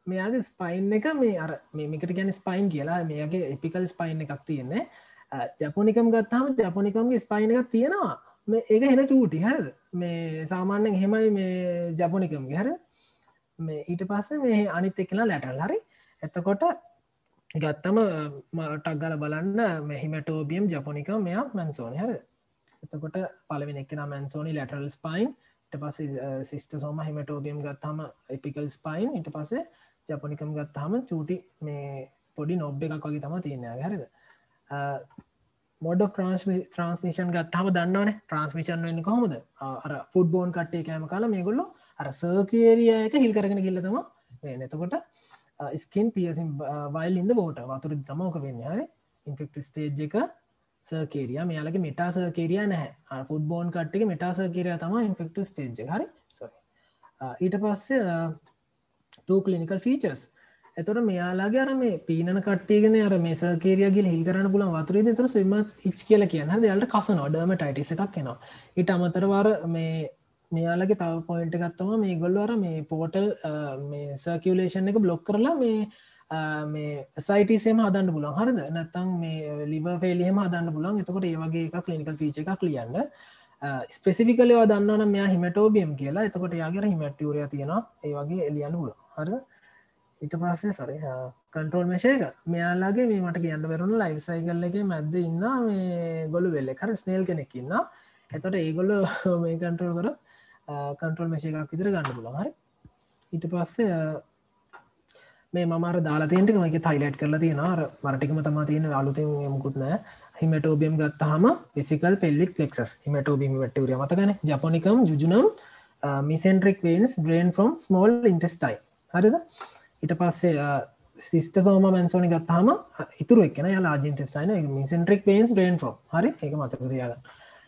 මෙයාගේ ස්පයින් එක මේ අර මේකට ගැන ස්පයින් කියලා. මේගේ එපිකල් ස්පයින් එකක් තියෙන්නේ. ජපනිකම් ගත්තාම ජපනිකම්ගේ ස්පයින් එකක් තියෙනවා. මේ ඒක හෙන චූටි. හර මේ සාමාන්‍යෙන් හෙමයි මේ ජපනිකම් හර මේ ඊට පස්සේ මේ අනිත් එක්කෙන ලැටල් හරි? එතකොට ගත්තම මටක් ගල බලන්න මෙහිමටෝබියම් ජපනිකම් මෙයා මැන්සෝන. හර එතකොට පලවෙන එකන මැන්සෝනි ලටරල් ස්පයින් ට පස සිිස්ට සෝම හිමටෝබියම් ගත්හම එපිකල් ස්පයින් ඉට පසේ ජපනිකම් ගත්තාම චූටි මේ පොඩි නොබ් එකක් වගේ තම තියෙන හරිද? මොඩ ට්‍රන්ස්මිෂන් ගත්හම දන්නවන. ට්‍රන්ස්මිෂන් වෙන්න කොහොමද? අර ෆුඩ්බෝන් කට්ටේ කෑම කාල මේ ගොල්ලො අර සර්කේරියක හිල් කරගෙන කිල්ලතම නතකොට ස්කින් පියසින් වයිල් ඉද බෝට වතුර තමෝක වෙන්න හරි ඉන්ෆෙක්ට ස්ටේජ් එක සර්කේරිය මෙයාලගේ මෙටා සර්කේරිය නෑ ෆුඩ්බෝන් කට්ටික මෙටා සර්කේරය තම ඉන්ෆෙක්ට ස්ටේජ් හරි? ඊට පස්සේ ටූකලිනිකල් ෆීචර්ස් එතොට මෙයාලාගේ අර මේ පීනන කට්ටියගෙන අර මේ සර්කේරියගේ හිල් කරන පුලන් වතුරේ තුර සමස් ඉච් කියල කියන්න. දෙයාට කස නොඩම ටයිටිස එකක් කෙනවා ඉට අමතරවාර මේ මෙයාලගේ තව පොයින්ට ගත්තම මේ ගොල්වර මේ පෝටල් මේ සර්කියලේෂන් එක බ්ලොක් කරලා මේ මේ සයිටසේම හදන්න පුලන් හරිද? නැත්තං මේ ලිව පේලියම හදන්න පුලන් එතකොට ඒවගේ එක කලිනිකල් ෆීච එකක් ලියන්න. ස්පෙසිිකලව දන්න මෙයා හිමටෝබියම් කියලා. එතකොට යාගර හිමටවරය තියෙන ඒ වගේ එලියන්න පුල හරිද? ඉට පස්සේ සොර කන්ට්‍රෝල් මේශයක මෙයාලාගේ මේ මට කියන්න බැරුණු ලයිෆ් සයිකල්ල එක මැද ඉන්න මේ ගොලු වෙල්ල කර ස්නේල් කෙනෙක්කින්න එතොට ඒගොල්ල මේ කන්ට්‍රෝල් කර කන්ට්‍රෝල් මේශය එකක් විදිර ගන්න පුළ හරි? ඊට පස්සේ මේ මර දාලාතයන්ට මක තයිලට් කරලා තියෙන වරටිකම තමා තියෙන අලුතින් මුකුත්න හිමටෝබියම් ගත්තහම පිසිකල් පෙල්ලික් ලෙක්ස් හිමටෝබිම වැටවරිය මතකන? Japonicum jejunum mesenteric veins drain from small intestine හරිද? ඉට පස්සේ සිිස්ට සෝම මැන්සෝනි ගත්තාම ඉතුර එක්න ලාජින්ටස්ටයින මිසෙන්ට්‍රික් පේන්ස් ඩේන් ෆෝ හරි? එක මතක තියාග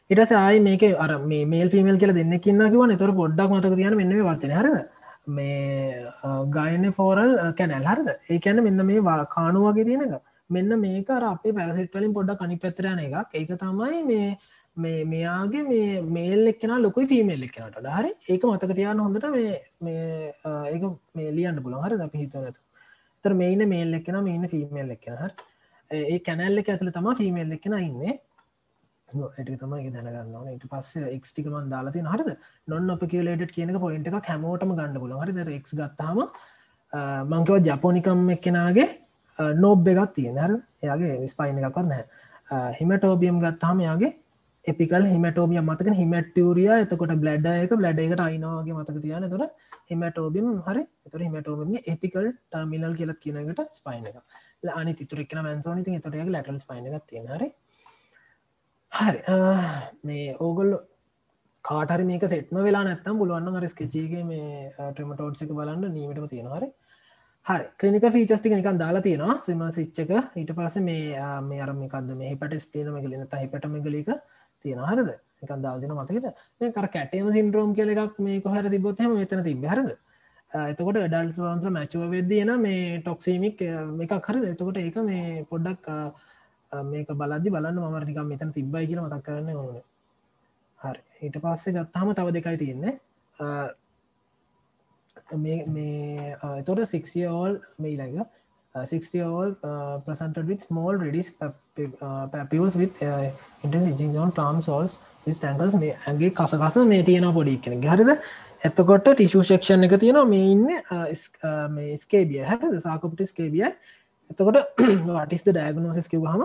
ඉටස ආයි මේක අර මේ මේල් ෆිමල් කියල දෙන්න කින්නකිව නතර පොඩ්ඩක් මතක තියන මෙන්න වචන. හරද? මේ ගයින ෆෝරල් කැනැල් හරද? ඒකැන මෙන්න මේ කානුවගේ තියෙනක මෙන්න මේක අපේ පැරසිටලින් පොඩ්ඩ කනි පැතරයන එකක්. ඒක තමයි මේ මේ මෙයාගේ මේ මේල් එක්කෙන ලොකුයි ෆිමේල් එක්කනට හරි? ඒක මතක තියන්න හොඳට මේ මේ ඒක මේ ලියන්න පුළන් හරි අපි හිතනතු තර මේන මේල් එක්කෙන මේන්න ෆිමේල් එක්කෙන. හ ඒ කැනැල්ල ඇතුළ තම ෆිමේල් එක්කෙන ඉන්නේ. ඇට තමයි දැනගන්න ට පස්ස එක්ටිකමන් දාලති හරද? නොන් අප කියලට කියනක පොයින්ට එක කැමෝටම ගන්න පුල හරි එක් ගත්තාම මංකව ජපෝනිකම් එක්කෙනගේ නොබ් එකත් තියෙන හර එයාගේ විස්පයින එකක්වත් නැහැ. හිමටෝබියම් ගත්තාම යාගේ එපිකල් හිමටෝමිය මතක හිමටරිය එතකොට බ්ලඩ් එක බ්ලඩ් එකට අයිනවාගේ මතක තියන තුර හිමටෝබිම් හරි? තුර හිමටෝබිම එපිකල් ටර්මිනල් කියලත් කියනකට ස්පයින එක අනි තිතුරක් මැන්සෝනි ති තොරය ලටල් ස්පයින එකක් තියෙන හරි. හරි මේ ඕගොල්ල කාටරි මේක සෙට්ම වෙලා නැත්තම් පුළුවන්න අර ස්කෙචේගේ මේ ට්‍රමටෝඩ්ස එක බලන්න නීමටම තියෙන හරි. හරි. කලිනික ෆීචස්ටික නිකන් දාලා තියෙනවා. සම සිච්චක ඊට පස මේ මේ අරමිකක්ද මේ හිපට ස්පේනම කලන හිපටම ගලික තියෙන හරද? එක දාල්දින මතකට මේ කර කැටේම සින්ද්‍රෝම් කියල එකක් මේ කොහර තිබොත්හම මෙතන තිබ හරද? එතකොට ඩල්ස් වන්ස මැචුව වෙදදින මේ ටොක්සීමික් එකක් හරද? එතකොට ඒක මේ පොඩ්ඩක් මේක බලදදි බලන්න මමරිකම් මෙතන තිබ්බයි කියල මතක් කරන්න ඕන. හරි. ඊට පස්සේ ගත්තාම තව දෙකයි තියෙන්නේ. මේ එතොට සික්සිෝල් මේ ළඟ 60 all uh, presented with small reddish papules with uh, intense itching on palm soles with tangles මේ ඇගේ කසකස මේ තියෙන පොඩි කෙන හරිද? එතකොට ටිෂු ශක්ෂණ එක තියෙනවා. මේ ඉන්න මේ ස්කේබිය හැ සාකපට ස්කේබිය එතකොට වටිස්ද ඩෑගනෝසිස් කිවහම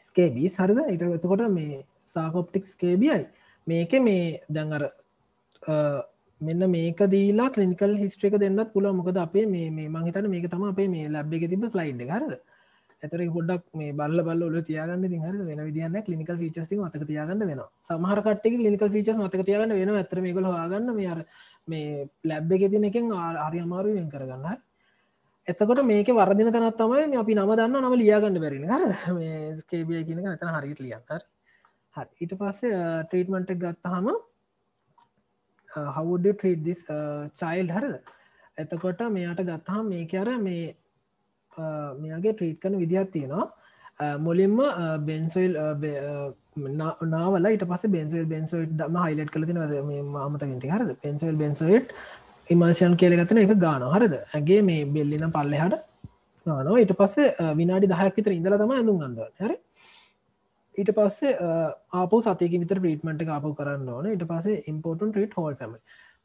ස්කේබී සරිද? එට එතකොට මේ සාකොප්ටික් ස්කේබියයි. මේක මේ දැඟර මෙන්න මේක දීලා කලිනිකල් හිස්ට්‍රේක දෙන්නත් පුල මොකද අපේ මේ මංහිතන මේක තම අපේ මේ ලැබ් එක තිබ ස්ලයිඩ් හරද? ඇතර ගොඩක් මේ බල්ල බල්ල ොල තියාගන්න ති හර වෙන විදින්න කලිනිකල් ෆීචස්ති මතක තියාගන්න වෙන සමහරකට ලිනිකල් ෆීචස් මතක තියාගන්න වෙන ඇතර මේකල වාගන්න මේ මේ ලැබ් එක තින එකෙන් ආරය අමාරු වෙන් කරගන්න එතකොට මේක වරදින තනත් තමයි අපි නම දන්න නම ලියාගන්න බැරින හර මේ ස්කේබිය කියනක ඇතන හරිට ලියන්න. හරි. ඊට පස්සේ ට්‍රීටමන්ට් ගත්තහම හවුඩ ට්‍රීට් දිස් චයිල් හරද? එතකොට මෙයාට ගත්හා මේක අර මේ uh, මෙයාගේ ට්‍රීට් කන විදිහත් තියෙනවා. uh, මුලින්ම බෙන්සොයිල් නාවල ට පස බෙන්සල් බෙන්සෝයිට් දම හයිලට් කලතින අමතකට හරද? පෙන්සල් බෙන්සෝයිට් ඉමල්ෂන් කියලගතන එක ගාන හරද? ඇගේ මේ බෙල්ලින පල්ලෙහට ගානවා. ඊට පස්සේ uh, විනාඩි දහයක් විතර ඉඳල තම ඇඳුම් ගන්ද හරි? ඊට පස්සේ ආප සතක විතර ප්‍රීටමට ආපු කරන්න ඕන. ඉට පසේ ඉම්පෝටන් ට්‍රීට් හෝල් ෆැම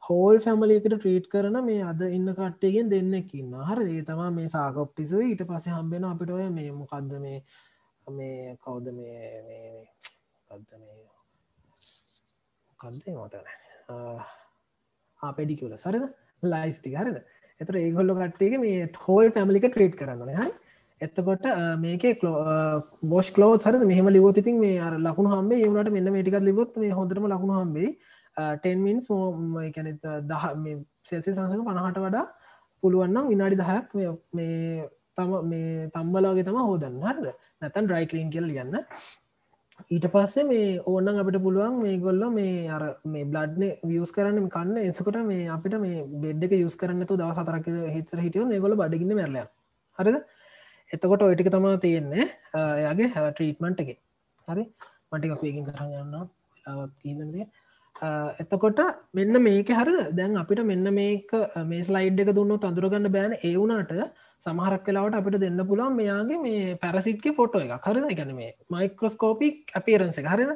හෝල් ෆැමලිකට ට්‍රීට් කරන මේ අද ඉන්න කට්ටයගෙන් දෙන්නෙක්කින්න හර ඒ තම මේ සාකප්තිසුව ඊට පසේ හම්බෙන අපිට ඔය මේ මොකක්ද මේ මේ කවුද මේ කද මේ කන්දේ මතන ආපෙඩිකවල සරද? ලයිස්ටි හරද? එතර ඒගොල්ල කට්ටේ මේ හෝල් ෆැමලික ට්‍රීට් කරන්න හරි? එත්තකොට මේක බෝෂ් කලෝ සර මෙහම ලිවෝත ඉතින් මේ අර ලකුණු හම්බේ ඒවනට මෙන්න මේටිකත් ලිබොත් මේ හොඳරම ලකුණු හම්බේ ටෙන්මින්ස් කැන දහ සේසේ සංසක පණහට වඩා පුළුවන්නම් විනාඩි දහයක් මේ තම මේ තම්බලාගේ තම හෝදන්න. හරද? නැතන් ඩ්‍රයිකලින් කියල ලියන්න. ඊට පස්සේ මේ ඕන්න අපිට පුළුවන් මේ ගොල්ල මේ අර මේ බ්ලඩ්න වියස් කරන්න කන්න. එසකොට මේ අපිට මේ බෙඩ්ඩක යුස් කරන්නතු දව සතරක හිතර හිටියෝ මේ ගොල බඩගන්න මැරලය හරිද? එතකොට ඔයටික තමා තියෙන්නේ එයාගේ හැ ට්‍රීටමන්ට් එක. හරි? මටික පේකින් කරගන්න ලාවත් එතකොට මෙන්න මේක හර දැන් අපිට මෙන්න මේක මේ ස්ලයිඩ් එක දුන්න තඳුරගන්න බෑන. ඒවුනාට සමහරක් කලාවට අපිට දෙන්න පුළන් මෙයාගේ මේ පැරසිට්ගේ ෆොටෝ එක හරිද? ගැන මේ මයිකෝස්කෝපික් අපිරන්ස හරිද?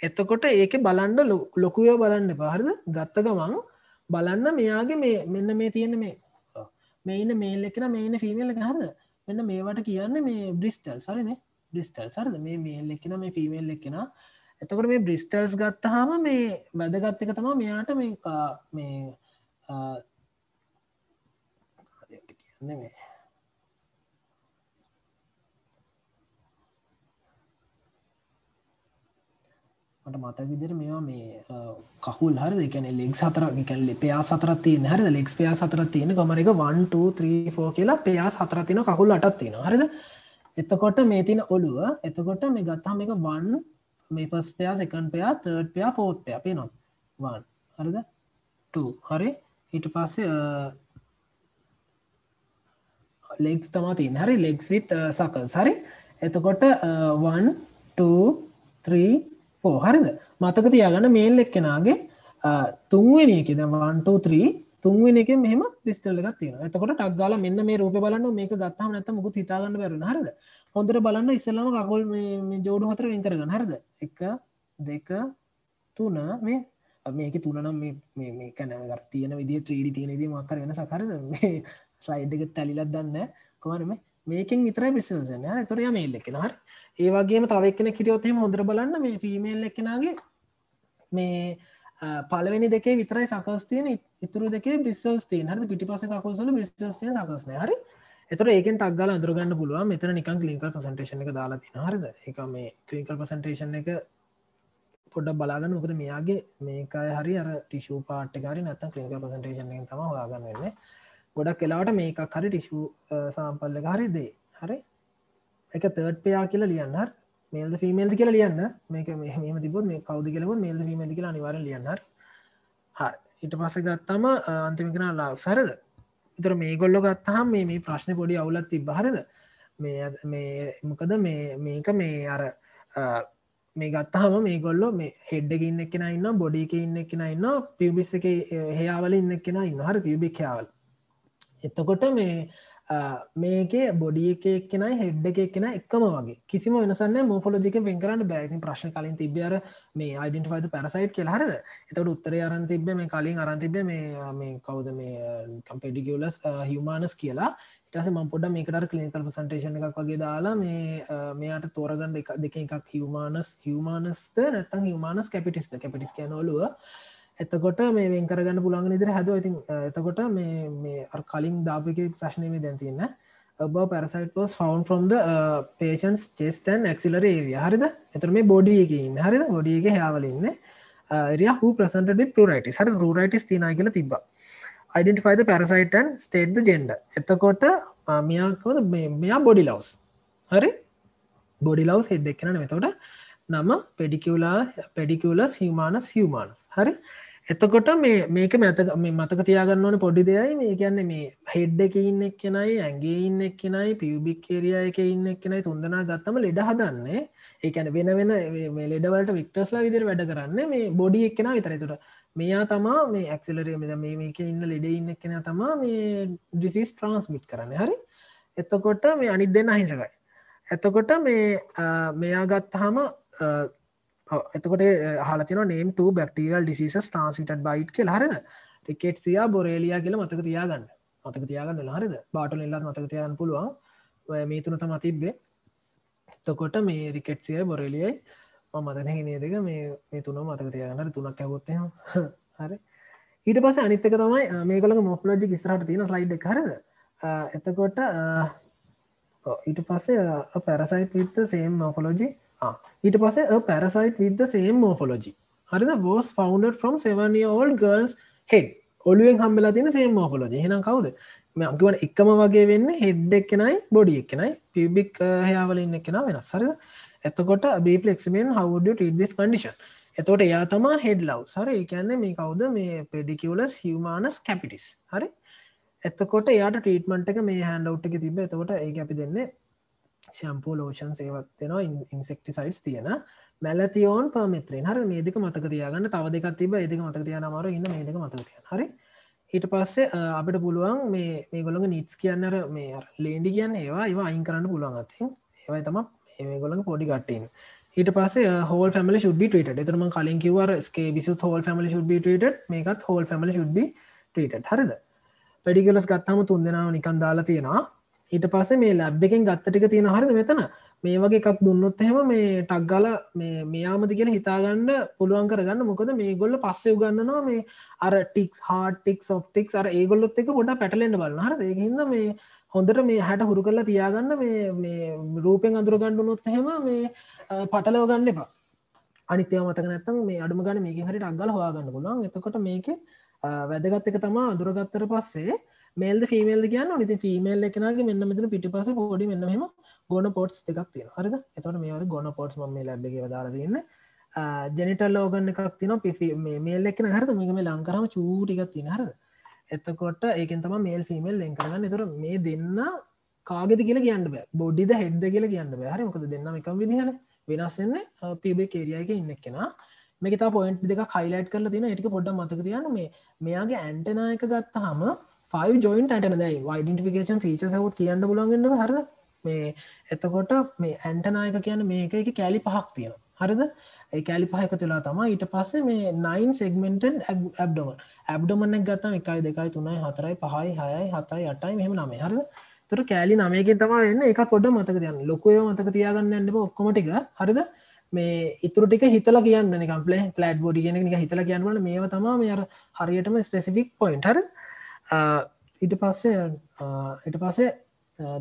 එතකොට ඒක බලන්ඩ ලොකුය බලන්න පහරිද ගත්ත ගමන් බලන්න මෙයාගේ මේ මෙන්න මේ තියෙන මේ මේන මේල් එකෙන මේන ෆිමල් එක හරද? මෙන්න මේවට කියන්න මේ බ්‍රිස්ටල් සරන බ්‍රිස්ටල් සරද මේ මේල් එකෙන මේ ෆිමල් එකෙන එතකොට මේ බ්‍රිස්ටල්ස් ගත්තහම මේ වැදගත්ත එක තම මෙයාට මේ මේ කියන්න මේ මට මත විදිර මේවා මේ කහුල් හරි කැන ලෙක් සතර කැල්ල පයා සතරත් තියන හරි ලෙක්ස් පයා සතරත් තියෙන ගමරක 123ෝ කියලා පයා සතරතින කහුල් අටත් තියෙන හරිද? එතකොට මේ තින ඔළුව එතකොට මේ ගත්තාම එක වන් මේ පස් පයා සකන් පයා තර්ඩ් පයා පෝත් පයා පේ නො වන් හරිද හරි. හිට පස්සේ ලෙක්ස් තමා තින් හරි? ලෙක්ස් විත් සකල් සරි එතකොට 1 2 3 ඕ හරිද? මතක තියාගන්න මේල් එක්කෙනගේ තුන්වෙන එක වන්ටෝත්‍රී තුන්වෙන එක මෙම පිස්ටල් එකක් තියෙන එතකොට ටක්ගල මෙන්න මේ රූප බලන්න මේක ගත්තම නැත මුකු හිතාගන්න බැරුණ හරද? හොඳර බලන්න ඉස්සල්ලම කකොල් මේ ජෝඩු හතර වින්කරගන්න හරද? එක දෙක තුන මේ මේක තුනනම් මේ කැනගර තියන විදි ත්‍රීඩි තියෙනදී මක්කර වෙන සකරද මේ ස්ලයිඩ් එක තැලිලත් දන්න කොමරම මේකින් විතර පිස්සසන තොරය මේල් එකෙන හරි. ඒ වගේම තවක්න කිරියොත්හෙම හොඳර බලන්න මේ ෆිමේල් එකනගේ මේ පලවෙනි දෙකේ විතරයි සකස්තියන ඉතුරු දෙක බිස්සස් තිය හරි පිටි පස කකුසල බිස්සය සකස්න හරි? එතර ඒකෙන් ටක්ගල අදුරගන්න පුළුව මෙතන නිකන් කලින්කල් ප්‍රසන්ටේෂන එක දාලා තින හරිද? එක මේ ක්‍රීකල් ප්‍රසන්ටේෂන් එක පොඩ බලාගන්න. මොකද මෙයාගේ මේකයි හරි අර ටිෂූ පාට්කාරි නත්තන් ක්‍රීකල් ප්‍රසන්ටේෂන් තම හොයාගන්න වෙන්නේ. ගොඩක් කෙලාවට මේකක් හරි ටිෂූ සාම්පල්ල හරි දේ හරි? එක තර්ඩ් පයා කියලා ලියන්න මේල්ද ෆිමේල්ද කියලා ලියන්න. මේක මෙම තිබොත් මේ කවද කියලව මේල්ද ීමද කියලා අනිවාර ලියන්න හ ඉට පස ගත්තම අන්තිමිකෙන ලාක් සරද. ඉතර මේ ගොල්ලො ගත්තහම් මේ මේ ප්‍රශ්න පොඩි අවුලත් තිබ හරද? මේ මේ මොකද මේ මේක මේ අර මේ ගත්තහම මේ ගොල්ලො මේ හෙඩ්ඩක ඉන්න එකෙන ඉන්න බොඩික ඉන්න එකෙන ඉන්න පියබිස් එක හයාවල ඉන්න එකෙන ඉන්න හර පියබික්යාවල් එතකොට මේ මේකේ බොඩිය එකක් කෙනයි හෙඩ්ඩ එකක් කෙන එකම වගේ. කිසිම වෙනසන්න මෝෆොලජික වෙන්කරන්න බෑගින් ප්‍රශ්න කලින් තිබ්බර මේ අයිඩන්ටෆයිද පැරසයිට් කියලාහරද එතට උත්තර අරන් තිබ මේ කලින් අරන් තිබ මේ මේ කවුද මේ කම්පෙඩිගලස් හිමානස් කියලා. ටස ම පොඩ මේකට කලිනිකල් පසන්ටේෂන එකක් වගේ දාලා මේ මෙයාට තෝරගන්න එක දෙක එකක් හිමානස් හිමානස්ත නැත්තන් හිමානස් කැපිටිස්ත කැපිටිස් කියනොලුව එතකොට මේ වෙන් කරගන්න පුළන් ඉදිර හැද ඉතින් එතකොට මේ කලින් දාපක ප්‍රශ්නය මේ දැන්තින්න ඔබ පැරසයිටස් ෆවන් ෆොම් පේෂන්ස් චෙස්ටන් ඇක්සිලර ඒවිය හරිද? එතර මේ බොඩිය එකඉන්න හරිද? ගොඩියගේ හයාවලන්න රිය හු ප්‍රසන්ට පරයිටස් හරි රටයිටස් තිනා කියල තිබ යිඩන්ටිෆයිද පැරසයිටන් ස්ටේට් ජෙන්ඩ එතකොට මියකොද මෙයා බොඩි ලවස් හරි? බොඩි ලවස් හෙඩ් එක්කන මෙතොට නම පෙඩිකලා පෙඩිකලස් හිමානස් හිමානස් හරි? එතකොට මේ මේක මැත මේ මතක තියාගන්න ඕන පොඩි දෙයයි. මේ කියන්න මේ හෙඩ්ඩ එක ඉන්න එක්කෙනයි ඇගේ ඉන්න එක්කෙනයි පියබික්කේරිය එක ඉන්න එක්කෙනයි තුන්දනා ගත්තම ලෙඩ හදන්නේ. ඒකැන වෙන වෙන මේ ලෙඩවලට වික්ටස්ලා විදිර වැඩ කරන්න මේ බොඩි එක්කෙන විතරතුට මෙයා තමා මේ ඇක්සලරය මෙද මේ මේක ඉන්න ලෙඩ ඉන්න එක්කෙන තමා මේ ඩිසිස් ට්‍රන්ස්මිට් කරන්න. හරි? එතකොට මේ අනිත් දෙන්න අහිංසකයි. එතකොට මේ මෙයා ගත්තහම එතකොට හලතින නේම්ට බක්ටරියල් ඩිසිස් ට්‍රන්සිට බයිට් කියල. හරද? ටිකෙට් සියා බොරේලිය කියල මතක තියාගන්න. මතක තියාගන්න හරිද? බාටල එල්ලත් මතක තියන්න පුළුවන්. මේ තුනත මතිබ්බේ එතකොට මේ රිකෙට්සිය බොරේලියයි මතන නේදක මේ තුන මතක තියාගන්න. තුනක් ඇවොත්ත හරි. ඊට පස අනිත්තක තමයි මේ කල මොෆලෝජි ස්රට තියෙන සයිඩ් හරද? එතකොට ඊට පස්සේ පැරසයිට විත්ත සේම් මොෆලෝජි ඊට පස පැරසයිට විද සේම් මෝෆොලෝජි හරිද? බෝස් ෆවන්ඩ ෆ්‍රම් සෙවනිෝල් ගල්ස් හෙඩ් ඔලුවෙන් හම්බෙලා තින සේම් මෝෆොලෝජි හෙන කවුද? අගුවන් එකම වගේ වෙන්න හෙඩ් එක්කෙනයි බොඩි එක්කෙනයි පිබික් හයාවලින් uh, එක්කෙන වෙන සරද එතකොට බිපලෙක්මෙන් හවඩ ටස් කඩිෂන් එතකොට එයා තමා හෙඩ් ලව් සර ඒකන්න මේ කවුද? මේ පෙඩිකවලස් හිවමානස් කැපිටිස් හරි? එතකොට එයාට ටීටමට එක මේ හැන්ඩවට් එක තිබ එතකොට ඒ අපි දෙන්නේ ශම්පූ ලෝෂන් සේවත්වෙනවා ඉන්සෙක්ටිසයිස් තියෙන. මැලතියෝන් පමිත්‍රෙන් හර මේදක මතක තියගන්න. තව දෙක තිබ ඒදක මතක තියන මර ඉන්න මේදක මතක තිය හරි? ඊට පස්සේ අපිට පුළුවන් මේ මේ ගොළඟ නිටස් කියන්නර මේ ලේඩි කියන්න ඒවා. ඒවා අයින් කරන්න පුළුවන් අතින්. ඒවයි තම මේ ගොළඟ පොඩි ගට්ටන් ඊට පස හෝල් ෆැමලි ශුඩ්බි ටට එතරම කලින් කිවර ස්කේ විසු හෝල් ෆැමලි ශුඩ්බි ට මේකත් හෝල් ෆැමලි ශුඩ්බි ටට හරිද? පඩිගලස් ගත්තම තුන් දෙනාව නිකන් දාලා තියෙනවා. ඊට පස්සේ මේ ලැබ් එකෙන් ගත්තටික තියෙන හරිද? මෙතන මේ වගේ එකක් දුන්නොත් එහෙම මේ ටක්ගල මේ මෙයාමති කියෙන හිතාගන්න පුළුවන් කරගන්න. මොකද මේ ගොල්ල පස්සේ උගන්නනවා මේ අර ටික්ස් හාටික් සොෆ්ටික් අර ඒගොල්ලොත් එක පොඩ පැටලෙන්ට බලන්න. හර ඒහිද මේ හොඳට මේ හැට හුරු කරලා තියාගන්න මේ රූපෙන් අඳුර ගණ්ඩුනොත් එහෙම මේ පටලව ගන්න එපා. අනිත්‍යව මතක නැත්තම් මේ අඩුම ගන්න මේක හරි අක්ගල හවාගන්න පුලන් එතකොට මේක වැදගත් එක තමා අදුරගත්තර පස්සේ මේල් ෆිමේල් කියන්න නිති ෆිමේල් එකනගේ මෙන්න මෙතන පිටි පස පොඩි මෙන්නම ගොන පොට්ස් එකක් තියෙන හරිද? එතට මේ ගොන පොට්ස් ම ලැබ්ගේ වදාර තියන්න. ජනිටල් ලෝගන්න එකක් තින පිි මේල් එක්න හරත මේකම ලංකරම චූටිකක් තින හරද? එතකොට ඒකෙන් තම මේල් ෆිමේල් ලෙන්කරන්න එතර මේ දෙන්න කාගෙද කියලා කියන්න බෑ. බොඩ්ඩිද හෙඩ්ද කියලා කියන්න බෑහරි මොකද දෙන්න එක විදිහන. වෙනස්සන්න පිබේ කේරියක ඉන්න කෙනා මේක පොයින්් දෙක කයිලයිට් කරල තින ඒටික පොඩ්ඩ මතක තියන්න මේ මෙයාගේ ඇන්ටනායක ගත්තහම 5 ජොයින්ට ඇටන දැයි වයිඩන්ටිකේෂන් ෆීච සහුත් කියන්න පුලන්ගන්න හර මේ එතකොට මේ ඇන්ටනායක කියන මේක එක කෑලි පහක් තියෙන හරිද? ඒ කෑලි පහක තුලා තමා ඊට පස්සේ මේ නයින් සෙක්මෙන්ටන් ඇබ්ඩම ඇබ්ඩමනක් ගත්තම එකයි දෙකයි තුනයි හතරයි පහයි හයයි හතයි අටයි මෙහම නමේ හරිද? තුර කෑලි නමයකින් තම එන්න එක පොඩ මතක තියන්න ලොකය මතක තියාගන්න ඇන්නම ඔක්කොමටික හරිද? මේ ඉතුර ටික හිතල කියන්න කම්පලේ පලට් බෝඩි කියෙන එක හිතල කියන්නවල මේ තම මේ හරියටම ස්පෙසිෆික් පොයින්ට හර ඊට පස්සේ එට පස්සේ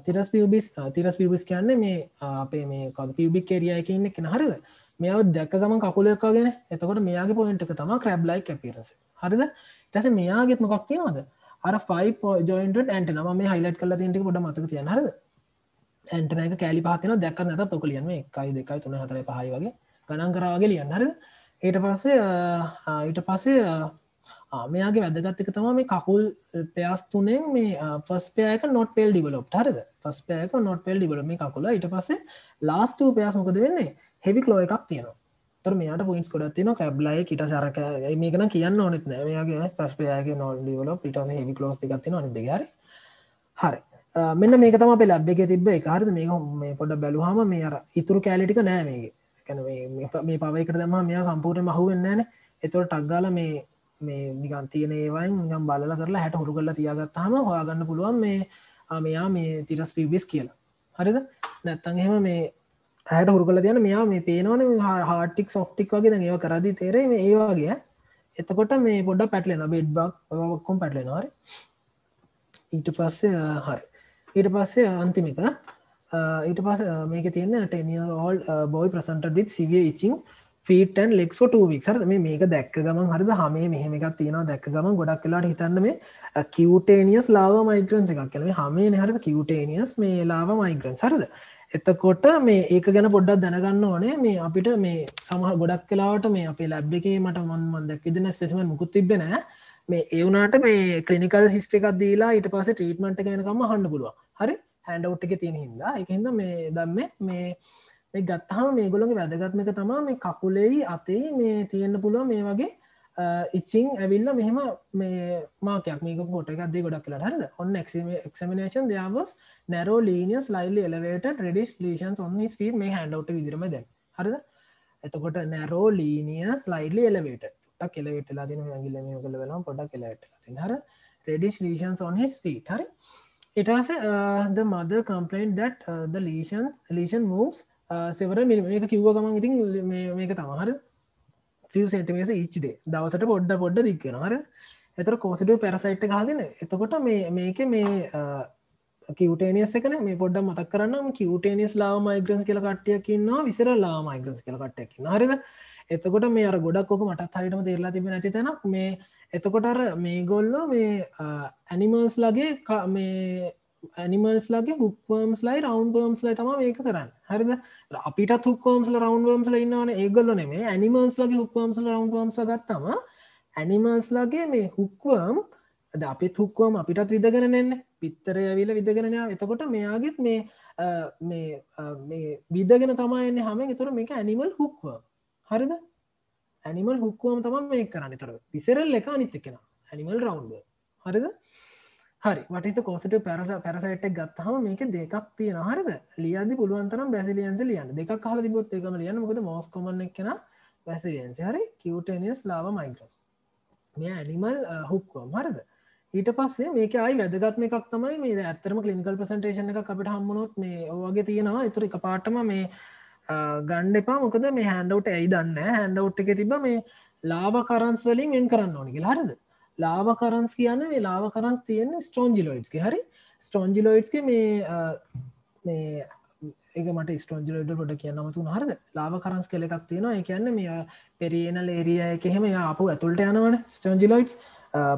තිරස් පියබිස් තිරස් පිබිස් කියන්නේ මේ අපේ මේ කද පිබික් කෙරියයක ඉන්න කෙන හරිද? මෙයාව දැක්ක ගම කකුලක්කාගෙන එතකොට මෙයාගේ පොයින්ට එක තම ක්‍රබ්ලයි කැපිරස හරිද? ටැස මෙයාගෙත් මොකක් තියෙනවද? අර ෆයි ජොයින්ට ඇන්ට නම මේ හයිලට් කල තින්ට ගොඩ මතක තියන හරද? ඇන්ටනක කෑලි පහතින දැක් නැත තොකලියම එකයි දෙකයි තුන හතර පහයි වගේ ගණන් කරවාගේ ලියන්න හරද? ඊට පස්සේ ඊට පස්සේ මෙයාගේ වැදගත්තක තම මේ කකුල් පයාස් තුනෙන් මේ ෆස් පයක නොට පෙල් ඩිවලොප් හරද? ෆස් පයක නොට පෙල් ඩිවල මේ කකුල. ඉට පස්සේ ලාස්ටූ පයාස් මොකද වෙන්නේ? හෙවි ලෝ එකක් තියෙනවා. තර මෙයාට පොයින්ස් කොඩත් තින කැබ්ලයි කිට සරක මේකන කියන්න ඕනෙත් නෑමයාගේ පස් පයගේ නොල් ඩිවල පිටස හෙවි ලෝස් එකක් තින නිද හරි. හරි. මෙන්න මේක තම පෙ ලබ්බ එක තිබ එකහරද මේක මේ පොඩ බැලුහම මේ අර ඉතුරු කෑලිටික නෑ මේගේ මේ පවයිකට දම මෙයා සම්පූර්ය මහුවෙන්නෑන එතොට ටක්ගාල මේ මේ නිකන් තියෙන ඒවයින් නිකම් බලල කරලා හැට හුරු කරලා තියාගත්තාම හොයාගන්න පුළුවන් මේ මෙයා මේ තිරස් පිබිස් කියලා. හරිද? නැත්තන් එහෙම මේ හැට හුරු කල තියන මෙයා මේ පේනවන හාටික් සොෆ්ටික් වගේ. ඒව කරදි තේරේ මේ ඒවාගේ එතකොට මේ පොඩ පැටලෙන බෙඩ් බක් ඔක්කොම් පැටලෙනවාර ඊට පස්සේ හරි. ඊට පස්සේ අන්තිමික ඊට පස මේක තියන්න ටනිය ඕල් බෝයි ප්‍රසන්ට විත් සිවිය ඉචින් ෆීටන් ලෙක්ෝ ටවික් සර මේ මේක දැක්ක ගමන් හරිද? හමේ මෙහෙම එකක් තියෙනවා දැක්ක ගමන් ගොඩක් කලාට හිතන්න මේ කිවටේනියස් ලාව මයිග්‍රන්ස එකක් කලේ හමේ හරිද? කිවටේනියස් මේ ලාව මයිග්‍රන් සරද එතකොට මේ ඒක ගැන පොඩ්ඩක් දැනගන්න ඕනේ. මේ අපිට මේ සමහ ගොඩක් කලාට මේ අපේ ලැබ් එකේ මට මන්මන් දැක්කිදන ස්පෙසිම මුකුත් තිබෙන මේ ඒවුනාට මේ කලිනිකල් හිස්ට්‍රිකක් දීලා ඊට පස ට්‍රීටමට වෙනකම හන්න පුළුව හරි? හැන්ඩවට් එක තියෙන හිද එකහිද මේ දම්ම. මේ ගත්තහම මේ ගොළොගේ වැදගත්මක තමා මේ කකුලෙයි අතේ මේ තියෙන්න්න පුළුව මේ වගේ ඉච්චිං ඇවිල්ල මෙහෙම මේ මාකයක් මේක පොට එකක්දේ ගොඩක් කියලා හරද? ඔන්න එක්මනේෂන් දයාවස් නැරෝ ලීනියස් ලයිල්ලි එලවේට ඩිස් ලේෂන් ඔන්න ස්පීඩ මේ හැන්ඩවට විදිරම දැ හරද? එතකොට නැරෝ ලීනියස් ලයිල්ලි එලවේට ටක් කෙලවෙටලා දින ගිල මේ කළ වෙනම් පොඩක් කෙලවට හර රෙඩිස් ලීෂන්ස් ඔන් හිස් ස්පීට හරි. It was uh, the mother complained that uh, the lesions lesion moves සෙවර මේක කිව්ව ගමන් ඉතින් මේක තමහර සෙන්ටිමේස ඉච්චිදේ දවසට පොඩ්ඩ පොඩ්ඩ දික්කෙන හර එතර කෝසිඩ පැරසයිට් හදන එතකොට මේ මේක මේ කිවටේනියස් එකන මේ පොඩ්ඩ මතක් කරන්න කිවටේනිස් ලා මයිග්‍රන්ස් කියල කට්ටියකින්නවා විසර ලා මයිග්‍රන්ස් කියල කට්ටයකින්න හරිද එතකොට මේ අර ගොඩක් ොක මටත් හරිටම තේරලා තිබෙන නැති තැනක් මේ එතකොට අර මේ ගොල්ලෝ මේ ඇනිමර්ස් ලගේ මේ ඇනිමල්ස් ලගේ හුක්වම්ස් ලයි රවන්් පර්ම්ස් ලයි තම මේක කරන්න හරිද අපිට හුක්වම්ස්ල රවන්් වම්ස් ඉන්නවන. ඒගොල්ල නෙමේ. ඇනිමල්ස් ලගේ හුක්වම්ස් රවන්් වම්ස ගත්තම ඇනිමල්ස් ලගේ මේ හුක්වම් අපි තුක්වම් අපිටත් විදගෙනනෙන්න පිත්තර ඇවිල විදගෙනය එතකොට මෙයාගෙත් මේ මේ විදගෙන තමයින්න හම තුර මේක ඇනිමල් හුක්ව හරිද? ඇනිමල් හුක්වම් තම මේ කරන්න. තර විසරල් එක අනිත්තකෙන ඇනිමල් රවන්්ව හරිද? හරි. වටිස කෝසිට පැරස පැරසයිට් ගත්තහම මේක දෙකක් තියෙන හරිද? ලියද පුළුවන්තරම් බැසිලියන්ස ලියන්න. දෙක් හල තිබොත් එකම ලියන්න. මොකද මෝස් කොමන්න කෙන බැසිලියන්ස හරි? කිවටනිස් ලාව මයිකස් මේ ඇනිමල් හුක්වම් uh, හරිද? ඊට පස්සේ මේක අයි වැදගත්ම එකක් තමයි මේ ඇත්තරම කලිනිකල් ප්‍රසන්ටේෂන එක අපට හම්මුණොත් මේ ඕගේ තියෙනවා. එතුර එක පාටම මේ uh, ගණ්ඩ එපා. මොකද මේ හැන්ඩවට් ඇයි දන්න හැන්ඩවට් එක තිබ මේ ලාබ කරන්ස් වලින් එන් කරන්න ඕනික හරිද? ලාව කරන්ස් කියන්න මේ ලාව කරන්ස් තියෙන ස්ටෝන්ජිලෝයිඩ්ගේ හරි? ස්ටෝන්ජිලෝයිඩ්ගේ මේ මේ ඒක මට ස්ටෝන්ජිලෝයිඩ පොට කියන්න මතු හරද? ලාව කරන්ස් කෙල එකක් තියෙනවා. කියන්න මේ පෙරියන ලේරිය එකහෙම අපපු ඇතුළට යනවන ස්ටෝන්ජිලෝයිඩ්ස්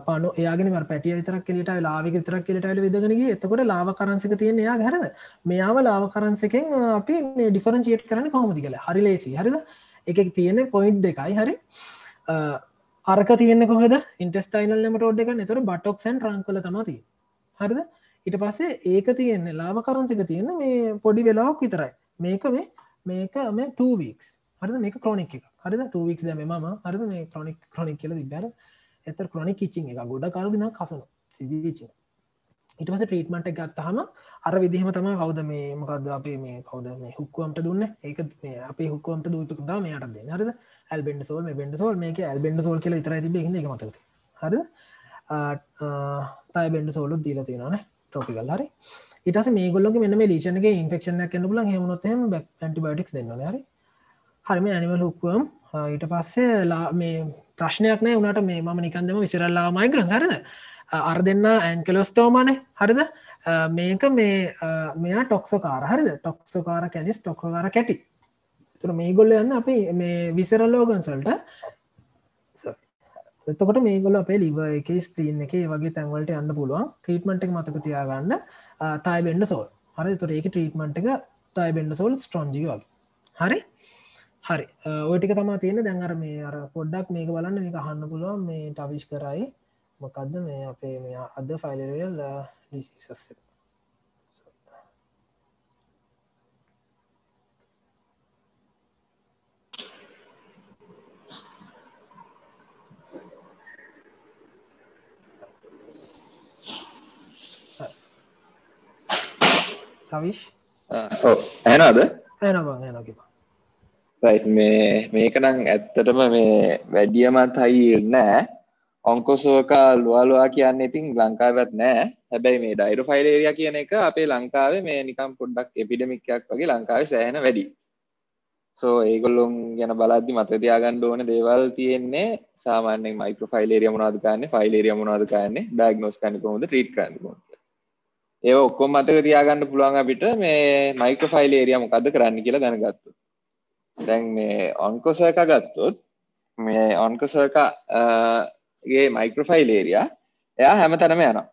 පනු ඒයාගෙන පැටිය විතර කෙලට ලාවික විතර කෙලට විදගෙනගේ එතකොට ලාව කරන්සික තියෙන යා හැරද? මෙයාව ලාව කරන්සකෙන් අපි මේ ඩිෆරන්සිේට් කරන කොහොමති කළ හරි ලේසි හරිද? එක තියෙන පොයින්් දෙකයි. හරි? අරක තියන්න කොහද? ඉන්ටස්ටයිනල් නම ටෝඩ් එක නතුර බටොක්සන් රංකල තමති හරිද? ඉට පස්සේ ඒක තියෙන්නේ ලාම කරන්සික තියෙන මේ පොඩි වෙලාවක් විතරයි. මේක මේ මේක මේ ටවීක්ස් හරිද? මේක ක්‍රොනික් එක හරිද? ටවීක්ස් දැම ම හරිද? මේ ක්‍රොනික් ක්‍රොනික් කියල දිබර එත ක්‍රොනික් කිච්චි එක ගොඩ කාලගෙන කසන සිවිචි ඉට පස ට්‍රීටමට ගත්තහම අර විදිහම තම කවද මේ මොකක්ද අපේ මේ කවද මේ හුක්කුවමට දුන්න? ඒක අපේ හුක්කුවමට දුපක් දා මේයට දෙන්න. හරිද? ඇල්බෙන්ඩ සෝල් මේ බෙන්ඩ සෝල් මේක ඇල්බෙන්ඩ සෝල් කියල ඉතර තිබ එක මතත හරි තයි බෙන්ඩ සෝලු දීල තියෙනන ටොපිකල් හරි. ඉටස මේ ගොල්ලොක මෙන්න මේ ලීෂණගේ ඉන්ෆෙක්ෂන කන්න බල හෙමනොත්ම ඇන්ටිබටික්ස් දෙන්න හරි. හරිම ඇනිවල් හුක්වම් ඊට පස්සේ ලා මේ ප්‍රශ්නයක් නෑ වනට මේ මම නිකන්දම විසිරල්ලා මයිකරන් සරද අර දෙන්න ඇන්කලොස්තෝමන හරිද? මේක මේ මෙයා ටොක්සෝකාර හරිද? ටොක්සෝකාර කැනිස් ටොක්කාර කැටි තුර මේ ගොල්ල යන්න අපි මේ විසරල්ලෝගන්සල්ට එතකොට මේ ගොල අපේ ලිව එක ස්ක්‍රීන් එක වගේ තැන්වලට යන්න පුළුවන්. ට්‍රීටමට එක මතක තියාගන්න. තයි බෙන්ඩ සෝල් හරි? තුර ඒක ට්‍රීටමට එක තයි බෙන්ඩ සෝල් ස්ට්‍රෝන්ජි වගේ. හරි? හරි. ඔටික තමා තියෙන දැන්ර මේ අර පොඩ්ඩක් මේක බලන්න මේ අහන්න පුළුවන්. මේ ටවිශ් කරයි මොකක්ද මේ අපේ මේ අද ෆයිලරල් ලිසිසස්සෙත් කවිශ් ඇනද ඇනබ මේ මේකනං ඇත්තටම මේ වැඩියමත් හයි නෑ. ඔංකොසෝකා ලුවලවා කියන්න ඉතින් ලංකාවත් නෑ. හැබැයි මේ ඩයිර ෆයිලේරිය කියන එක අපේ ලංකාවේ මේ නිකම් පොඩ්ඩක් එපිඩමික්යක් වගේ ලංකාවේ සෑහන වැඩි. සෝ ඒගොල්ලොන් ගැන බලද්දි මත තියාගන්න ඕන දේවල් තියෙන්නේ සාමාන්‍යෙන් මයිකෝ ෆයිලේරිය මොනාදකාන්නේ ෆයිලේරිය මොනාදකාන්නේ ඩයිගනෝස් කනිකොමද ට්‍රීට් කරන්නකො ඒ ඔක්කොම මතක තියාගන්න පුළුවන් අපිට මේ මයික්‍රෝ ෆයිල් ඒරියා මොකද්ද කරන්න කියලා දැනගත්තොත්. දැන් මේ ඔන්කොසර්ක ගත්තොත් මේ ඔන්කොසර්ක ගේ මයික්‍රෝ ෆයිල් ඒරියා එයා හැමතැනම යනවා.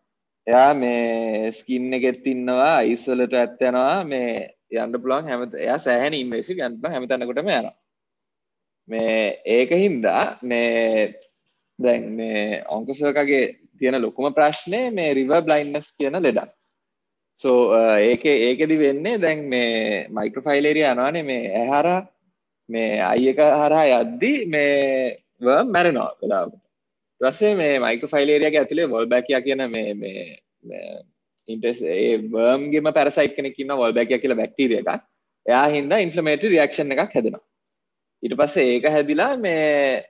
එයා මේ ස්කින් එකෙත් ඉන්නවා අයිස් වලට ඇත් යනවා මේ යන්න පුළුවන් හැම එයා සෑහෙන ඉන්වෙසිව් යන්න පුළුවන් හැමතැනකටම යනවා. මේ ඒක හින්දා මේ දැන් මේ ඔන්කොසර්කගේ තියෙන ලොකුම ප්‍රශ්නේ මේ රිවර් බ්ලයින්ඩ්නස් කියන ලෙඩක්. සෝ uh, ඒක ඒකෙදි වෙන්නේ දැන් මේ මයික්‍රෆයිලේරිය යනවානේ මේ ඇහර මේ අයික හරහා යද්දි මේ වර්ම් මැරෙනවා වෙලාවට රස්සේ මේ මයික්‍රෆයිලේරියගේ ඇතුලේ වොල් බැකියා කියන මේ මේ ඉන්ටස් ඒ වර්ම්ගෙම පැරසයිට් කෙනෙක් ඉන්න වොල් බැකියා කියලා බැක්ටීරියා එකක්. එයා හින්දා ඉන්ෆ්ලමේටරි රියැක්ෂන් එකක් හැදෙනවා. ඊට පස්සේ ඒක හැදිලා මේ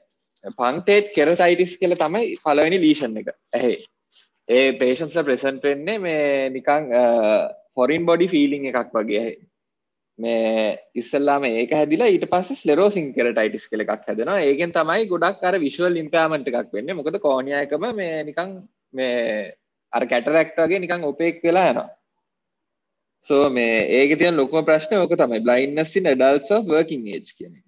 පංක්ටේට් කෙරටයිටිස් කියලා තමයි පළවෙනි ලීෂන් එක ඇහේ. ඒ පේෂන්ස්ල ප්‍රසන්ට් වෙන්නේ මේ නිකං ෆොරින් බොඩි ෆීලිං එකක් වගේ. මේ ඉස්සල්ලාම ඒක හැදිලා ඊට පස්සේ ස්ලෙරෝසින් කෙරටයිටිස් කියලා එකක් හැදෙනවා. ඒකෙන් තමයි ගොඩක් අර විෂුවල් ඉම්පෑමන්ට් එකක් වෙන්නේ. මොකද කෝනියා එකම මේ නිකං මේ අර කැටරැක්ට් වගේ නිකං ඔපේක් වෙලා යනවා. සෝ මේ ඒක තියෙන ලොකුම ප්‍රශ්නේ ඕක තමයි. blindness in adults of working age කියන එක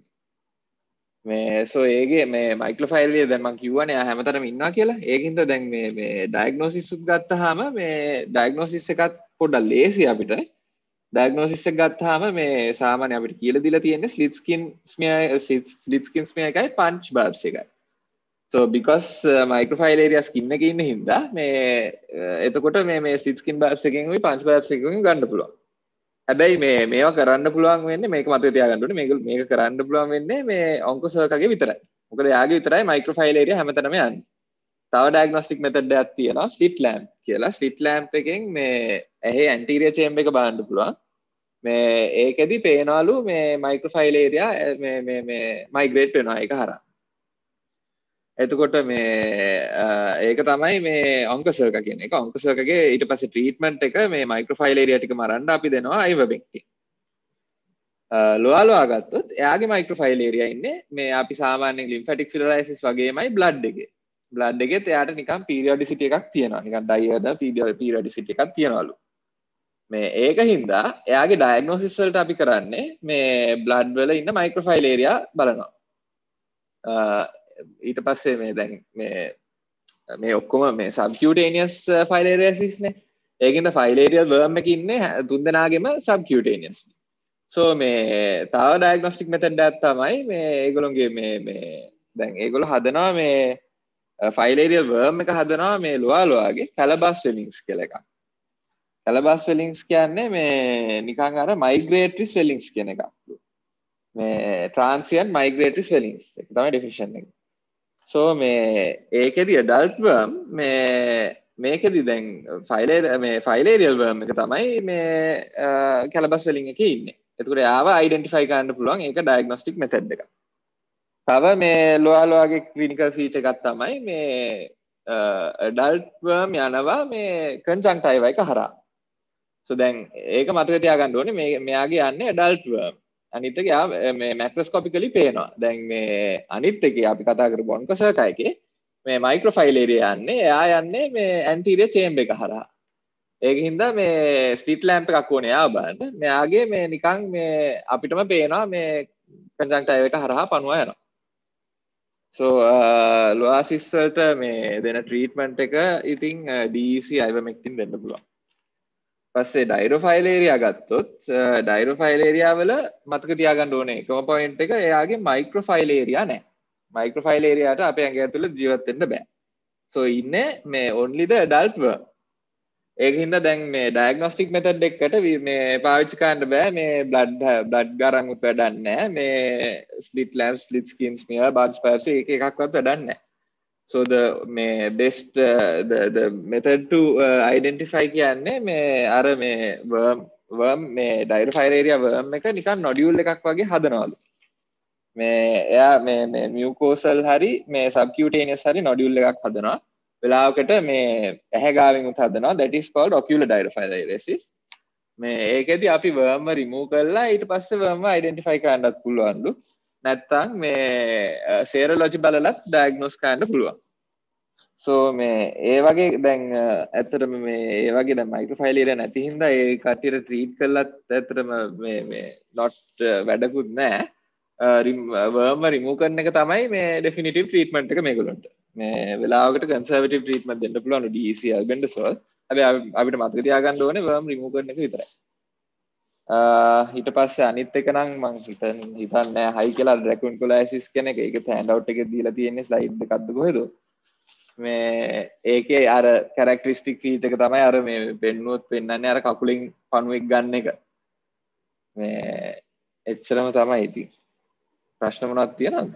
මේ සෝ ඒගේ මේ මයිකලෆයිල්ලිය දැම කිව්වන හැමතරම ඉන්නා කියලා. ඒකින්ද දැන් මේ මේ ඩයිගනෝසිස්සුත් ගත්තහම මේ ඩයිගනෝසිස් එකත් පොඩ්ඩල් ලේසි අපිට. ඩයිගනෝසිස්ස ගත්තාම මේ සාමානය අපිට කියල දිල තියෙන ස්ලිස්කින් ස්මිය ස්ලිස්කින් ස්මිය එකයි පංච් බාබ්ස එකයි. සෝ බිකස් මයිකෆයිලේරිය ස්කින්න එක ඉන්න හින්දා මේ uh, එතකොට මේ ස්ලිස්කින් බාබ්ස එකෙන් පංච් බාබ්ස එකකින් ගන්න පුළුවන්. හැබැයි මේ මේවා කරන්න පුළුවන් වෙන්නේ මේක මතක තියාගන්න මේක මේක කරන්න පුළුවන් වෙන්නේ මේ ඔංකසර්කගේ විතරයි. මොකද යාගේ විතරයි මයික්‍රෝෆයිල් ඒරියා හැමතැනම යන්නේ. තව ඩයිග්නොස්ටික් මෙතඩ් එකක් තියෙනවා ස්ලිට් ලෑම්ප් කියලා. ස්ලිට් ලෑම්ප් එකෙන් මේ ඇහි ඇන්ටීරියර් චේම්බර් එක බලන්න පුළුවන්. මේ ඒකෙදි පේනවලු මේ මයික්‍රෝෆයිල් ඒරියා මේ මේ මේ මයිග්‍රේට් වෙනවා ඒක හරහා. එතකොට මේ ඒක තමයි මේ ඔංකසර්ක කියන එක. ඔංකසර්කගේ ඊට පස්සේ ට්‍රීට්මන්ට් එක මේ මයික්‍රෝෆයිල් ඒරියා ටික මරන්න අපි දෙනවා අයිවබෙක්ටින් ලොයාලවා ගත්තොත් එයාගේ මයික්‍රෝෆයිල් ඒරියා ඉන්නේ මේ අපි සාමාන්‍යයෙන් ලිම්ෆැටික් ෆිලරයිසිස් වගේමයි බ්ලඩ් එකේ. බ්ලඩ් එකෙත් එයාට නිකන් පීරියඩිසිටි එකක් තියෙනවා. නිකන් ඩයර්ද පීරියඩිසිටි එකක් තියනවලු. මේ ඒක හින්දා එයාගේ ඩයග්නෝසිස් වලට අපි කරන්නේ මේ බ්ලඩ් වල ඉන්න මයික්‍රෝෆයිල් ඒරියා බලනවා. ඊට පස්සේ මේ දැන් මේ මේ ඔක්කොම මේ සබ්කියටේනියස් ෆයිලේරියසිස්නේ ඒකෙන්ද ෆයිලේරියල් වර්ම් එක ඉන්නේ තුන් දෙනාගේම සබ්කියටේනියස් සෝ මේ තව ඩයග්නොස්ටික් මෙතඩ් එකක් තමයි මේ ඒගොල්ලොන්ගේ මේ මේ දැන් ඒගොල්ලෝ හදනවා මේ ෆයිලේරියල් වර්ම් එක හදනවා මේ ලොයාලොයාගේ කැලබස් වෙලින්ස් කියලා එකක්. කැලබස් වෙලින්ස් කියන්නේ මේ නිකන් අර මයිග්‍රේටරිස් වෙලින්ස් කියන එකක්. මේ ට්‍රාන්සියන් මයිග්‍රේටරිස් වෙලින්ස් එක තමයි ඩෙෆිනිෂන් එක. සෝ මේ ඒකෙදි ඩල්ට්වර්ම් මේ මේකෙදි දැන් ෆයිලේ මේ ෆයිලේරියල් වර්ම් එක තමයි මේ කැලබස් වෙලින් එක ඉන්නේ. එතකොට යාව අයිඩෙන්ටිෆයි කරන්න පුළුවන් ඒක ඩයග්නොස්ටික් මෙතඩ් එක තව මේ ලොයාලොයාගේ ක්ලිනිකල් ෆීචර් එකක් තමයි මේ ඩල්ට්වර්ම් යනවා මේ කන්ජන්ක්ටයිව එක හරහා. සෝ දැන් ඒක මතක තියාගන්න ඕනේ මේ මෙයාගේ යන්නේ ඩල්ට්වර්ම් අනිත් එක යා මේ මැක්‍රොස්කෝපිකලි පේනවා. දැන් මේ අනිත් එකේ අපි කතා කරපු ඔන්කොසර්ක එකේ මේ මයික්‍රෝෆයිල් ඒරියා යන්නේ එයා යන්නේ මේ ඇන්ටීරියර් චේම්බර් එක හරහා. ඒක හින්දා මේ ස්ට්‍රීට් ලැම්ප් එකක් ඕනේ එයා බලන්න. මෙයාගේ මේ නිකන් මේ අපිටම පේනවා මේ කන්ජන්ක්ටයිව එක හරහා පණුවා යනවා. සෝ ලොයාසිස් වලට මේ දෙන ට්‍රීට්මන්ට් එක ඉතින් DEC අයිවර්මෙක්ටින් දෙන්න පුළුවන්. පස්සේ ඩයිරෝෆයිලේරියා ගත්තොත් ඩයිරෝෆයිලේරියාවල මතක තියාගන්න ඕනේ. එකම පොයින්ට් එක එයාගේ මයික්‍රෝෆයිලේරියා නෑ. මයික්‍රෝෆයිලේරියාට අපේ ඇඟ ඇතුළේ ජීවත් වෙන්න බෑ. සෝ ඉන්නේ මේ only the adult worm ඒක හින්දා දැන් මේ ඩයග්නොස්ටික් මෙතඩ් එකකට මේ පාවිච්චි කරන්න බෑ. මේ බ්ලඩ් බ්ලඩ් ගාරන්ුත් වැඩක් නැහැ මේ slit lamp slit skin smear Bard ස්පැප්ස් එක එකක්වත් වැඩක් නැහැ so the මේ best uh, the the method to uh, identify කියන්නේ මේ අර මේ worm worm මේ ඩයිරෝෆයිලේරියා worm එක නිකන් nodule එකක් වගේ හදනවලු. මේ එයා මේ මේ මියුකෝසල් හරි මේ සබ්කියුටේනියස් හරි nodule එකක් හදනවා. වෙලාවකට මේ ඇහැ ගාවින් උත් හදනවා. That is called ocular dirophylaresis මේ ඒකෙදි අපි worm remove කරලා ඊට පස්සේ worm identify කරන්නත් පුළුවන්ලු. නැත්තං මේ සේරලොජි බලලත් ඩයග්නෝස් කරන්න පුළුවන්. සෝ මේ ඒ වගේ දැන් ඇතරම මේ ඒ වගේ දැන් මයික්‍රෝෆයිල් ඉර නැති හින්දා ඒ කට්ටියට ට්‍රීට් කළත් ඇතරම මේ මේ නොට් වැඩකුත් නෑ වර්ම රිමූ කරන එක තමයි මේ ඩෙෆිනිටිව් ට්‍රීට්මන්ට් එක මේගොල්ලන්ට. මේ වෙලාවකට කන්සර්වටිව් ට්‍රීට්මන්ට් දෙන්න පුළුවන් DEC අල්බෙන්ඩසෝල් හැබැයි අපිට මතක තියාගන්න ඕනේ වර්ම් රිමූ කරන එක විතරයි. ඊට පස්සේ අනිත් එක නම් මං හිතන් හිතන්නේ හයි කියලා ඩ්‍රැකුන් කොලයිසිස් කෙනෙක්. ඒක හෑන්ඩ් එක දීලා තියෙන්නේ ස්ලයිඩ් එකක්ද කොහෙද? මේ ඒකේ අර කැරක්ටරිස්ටික් ෆීච් එක තමයි අර මේ පෙන්නුවොත් පෙන්වන්නේ අර කකුලින් පණුවෙක් ගන්න එක. මේ එච්චරම තමයි ඉතින්. ප්‍රශ්න මොනවද තියෙනවද?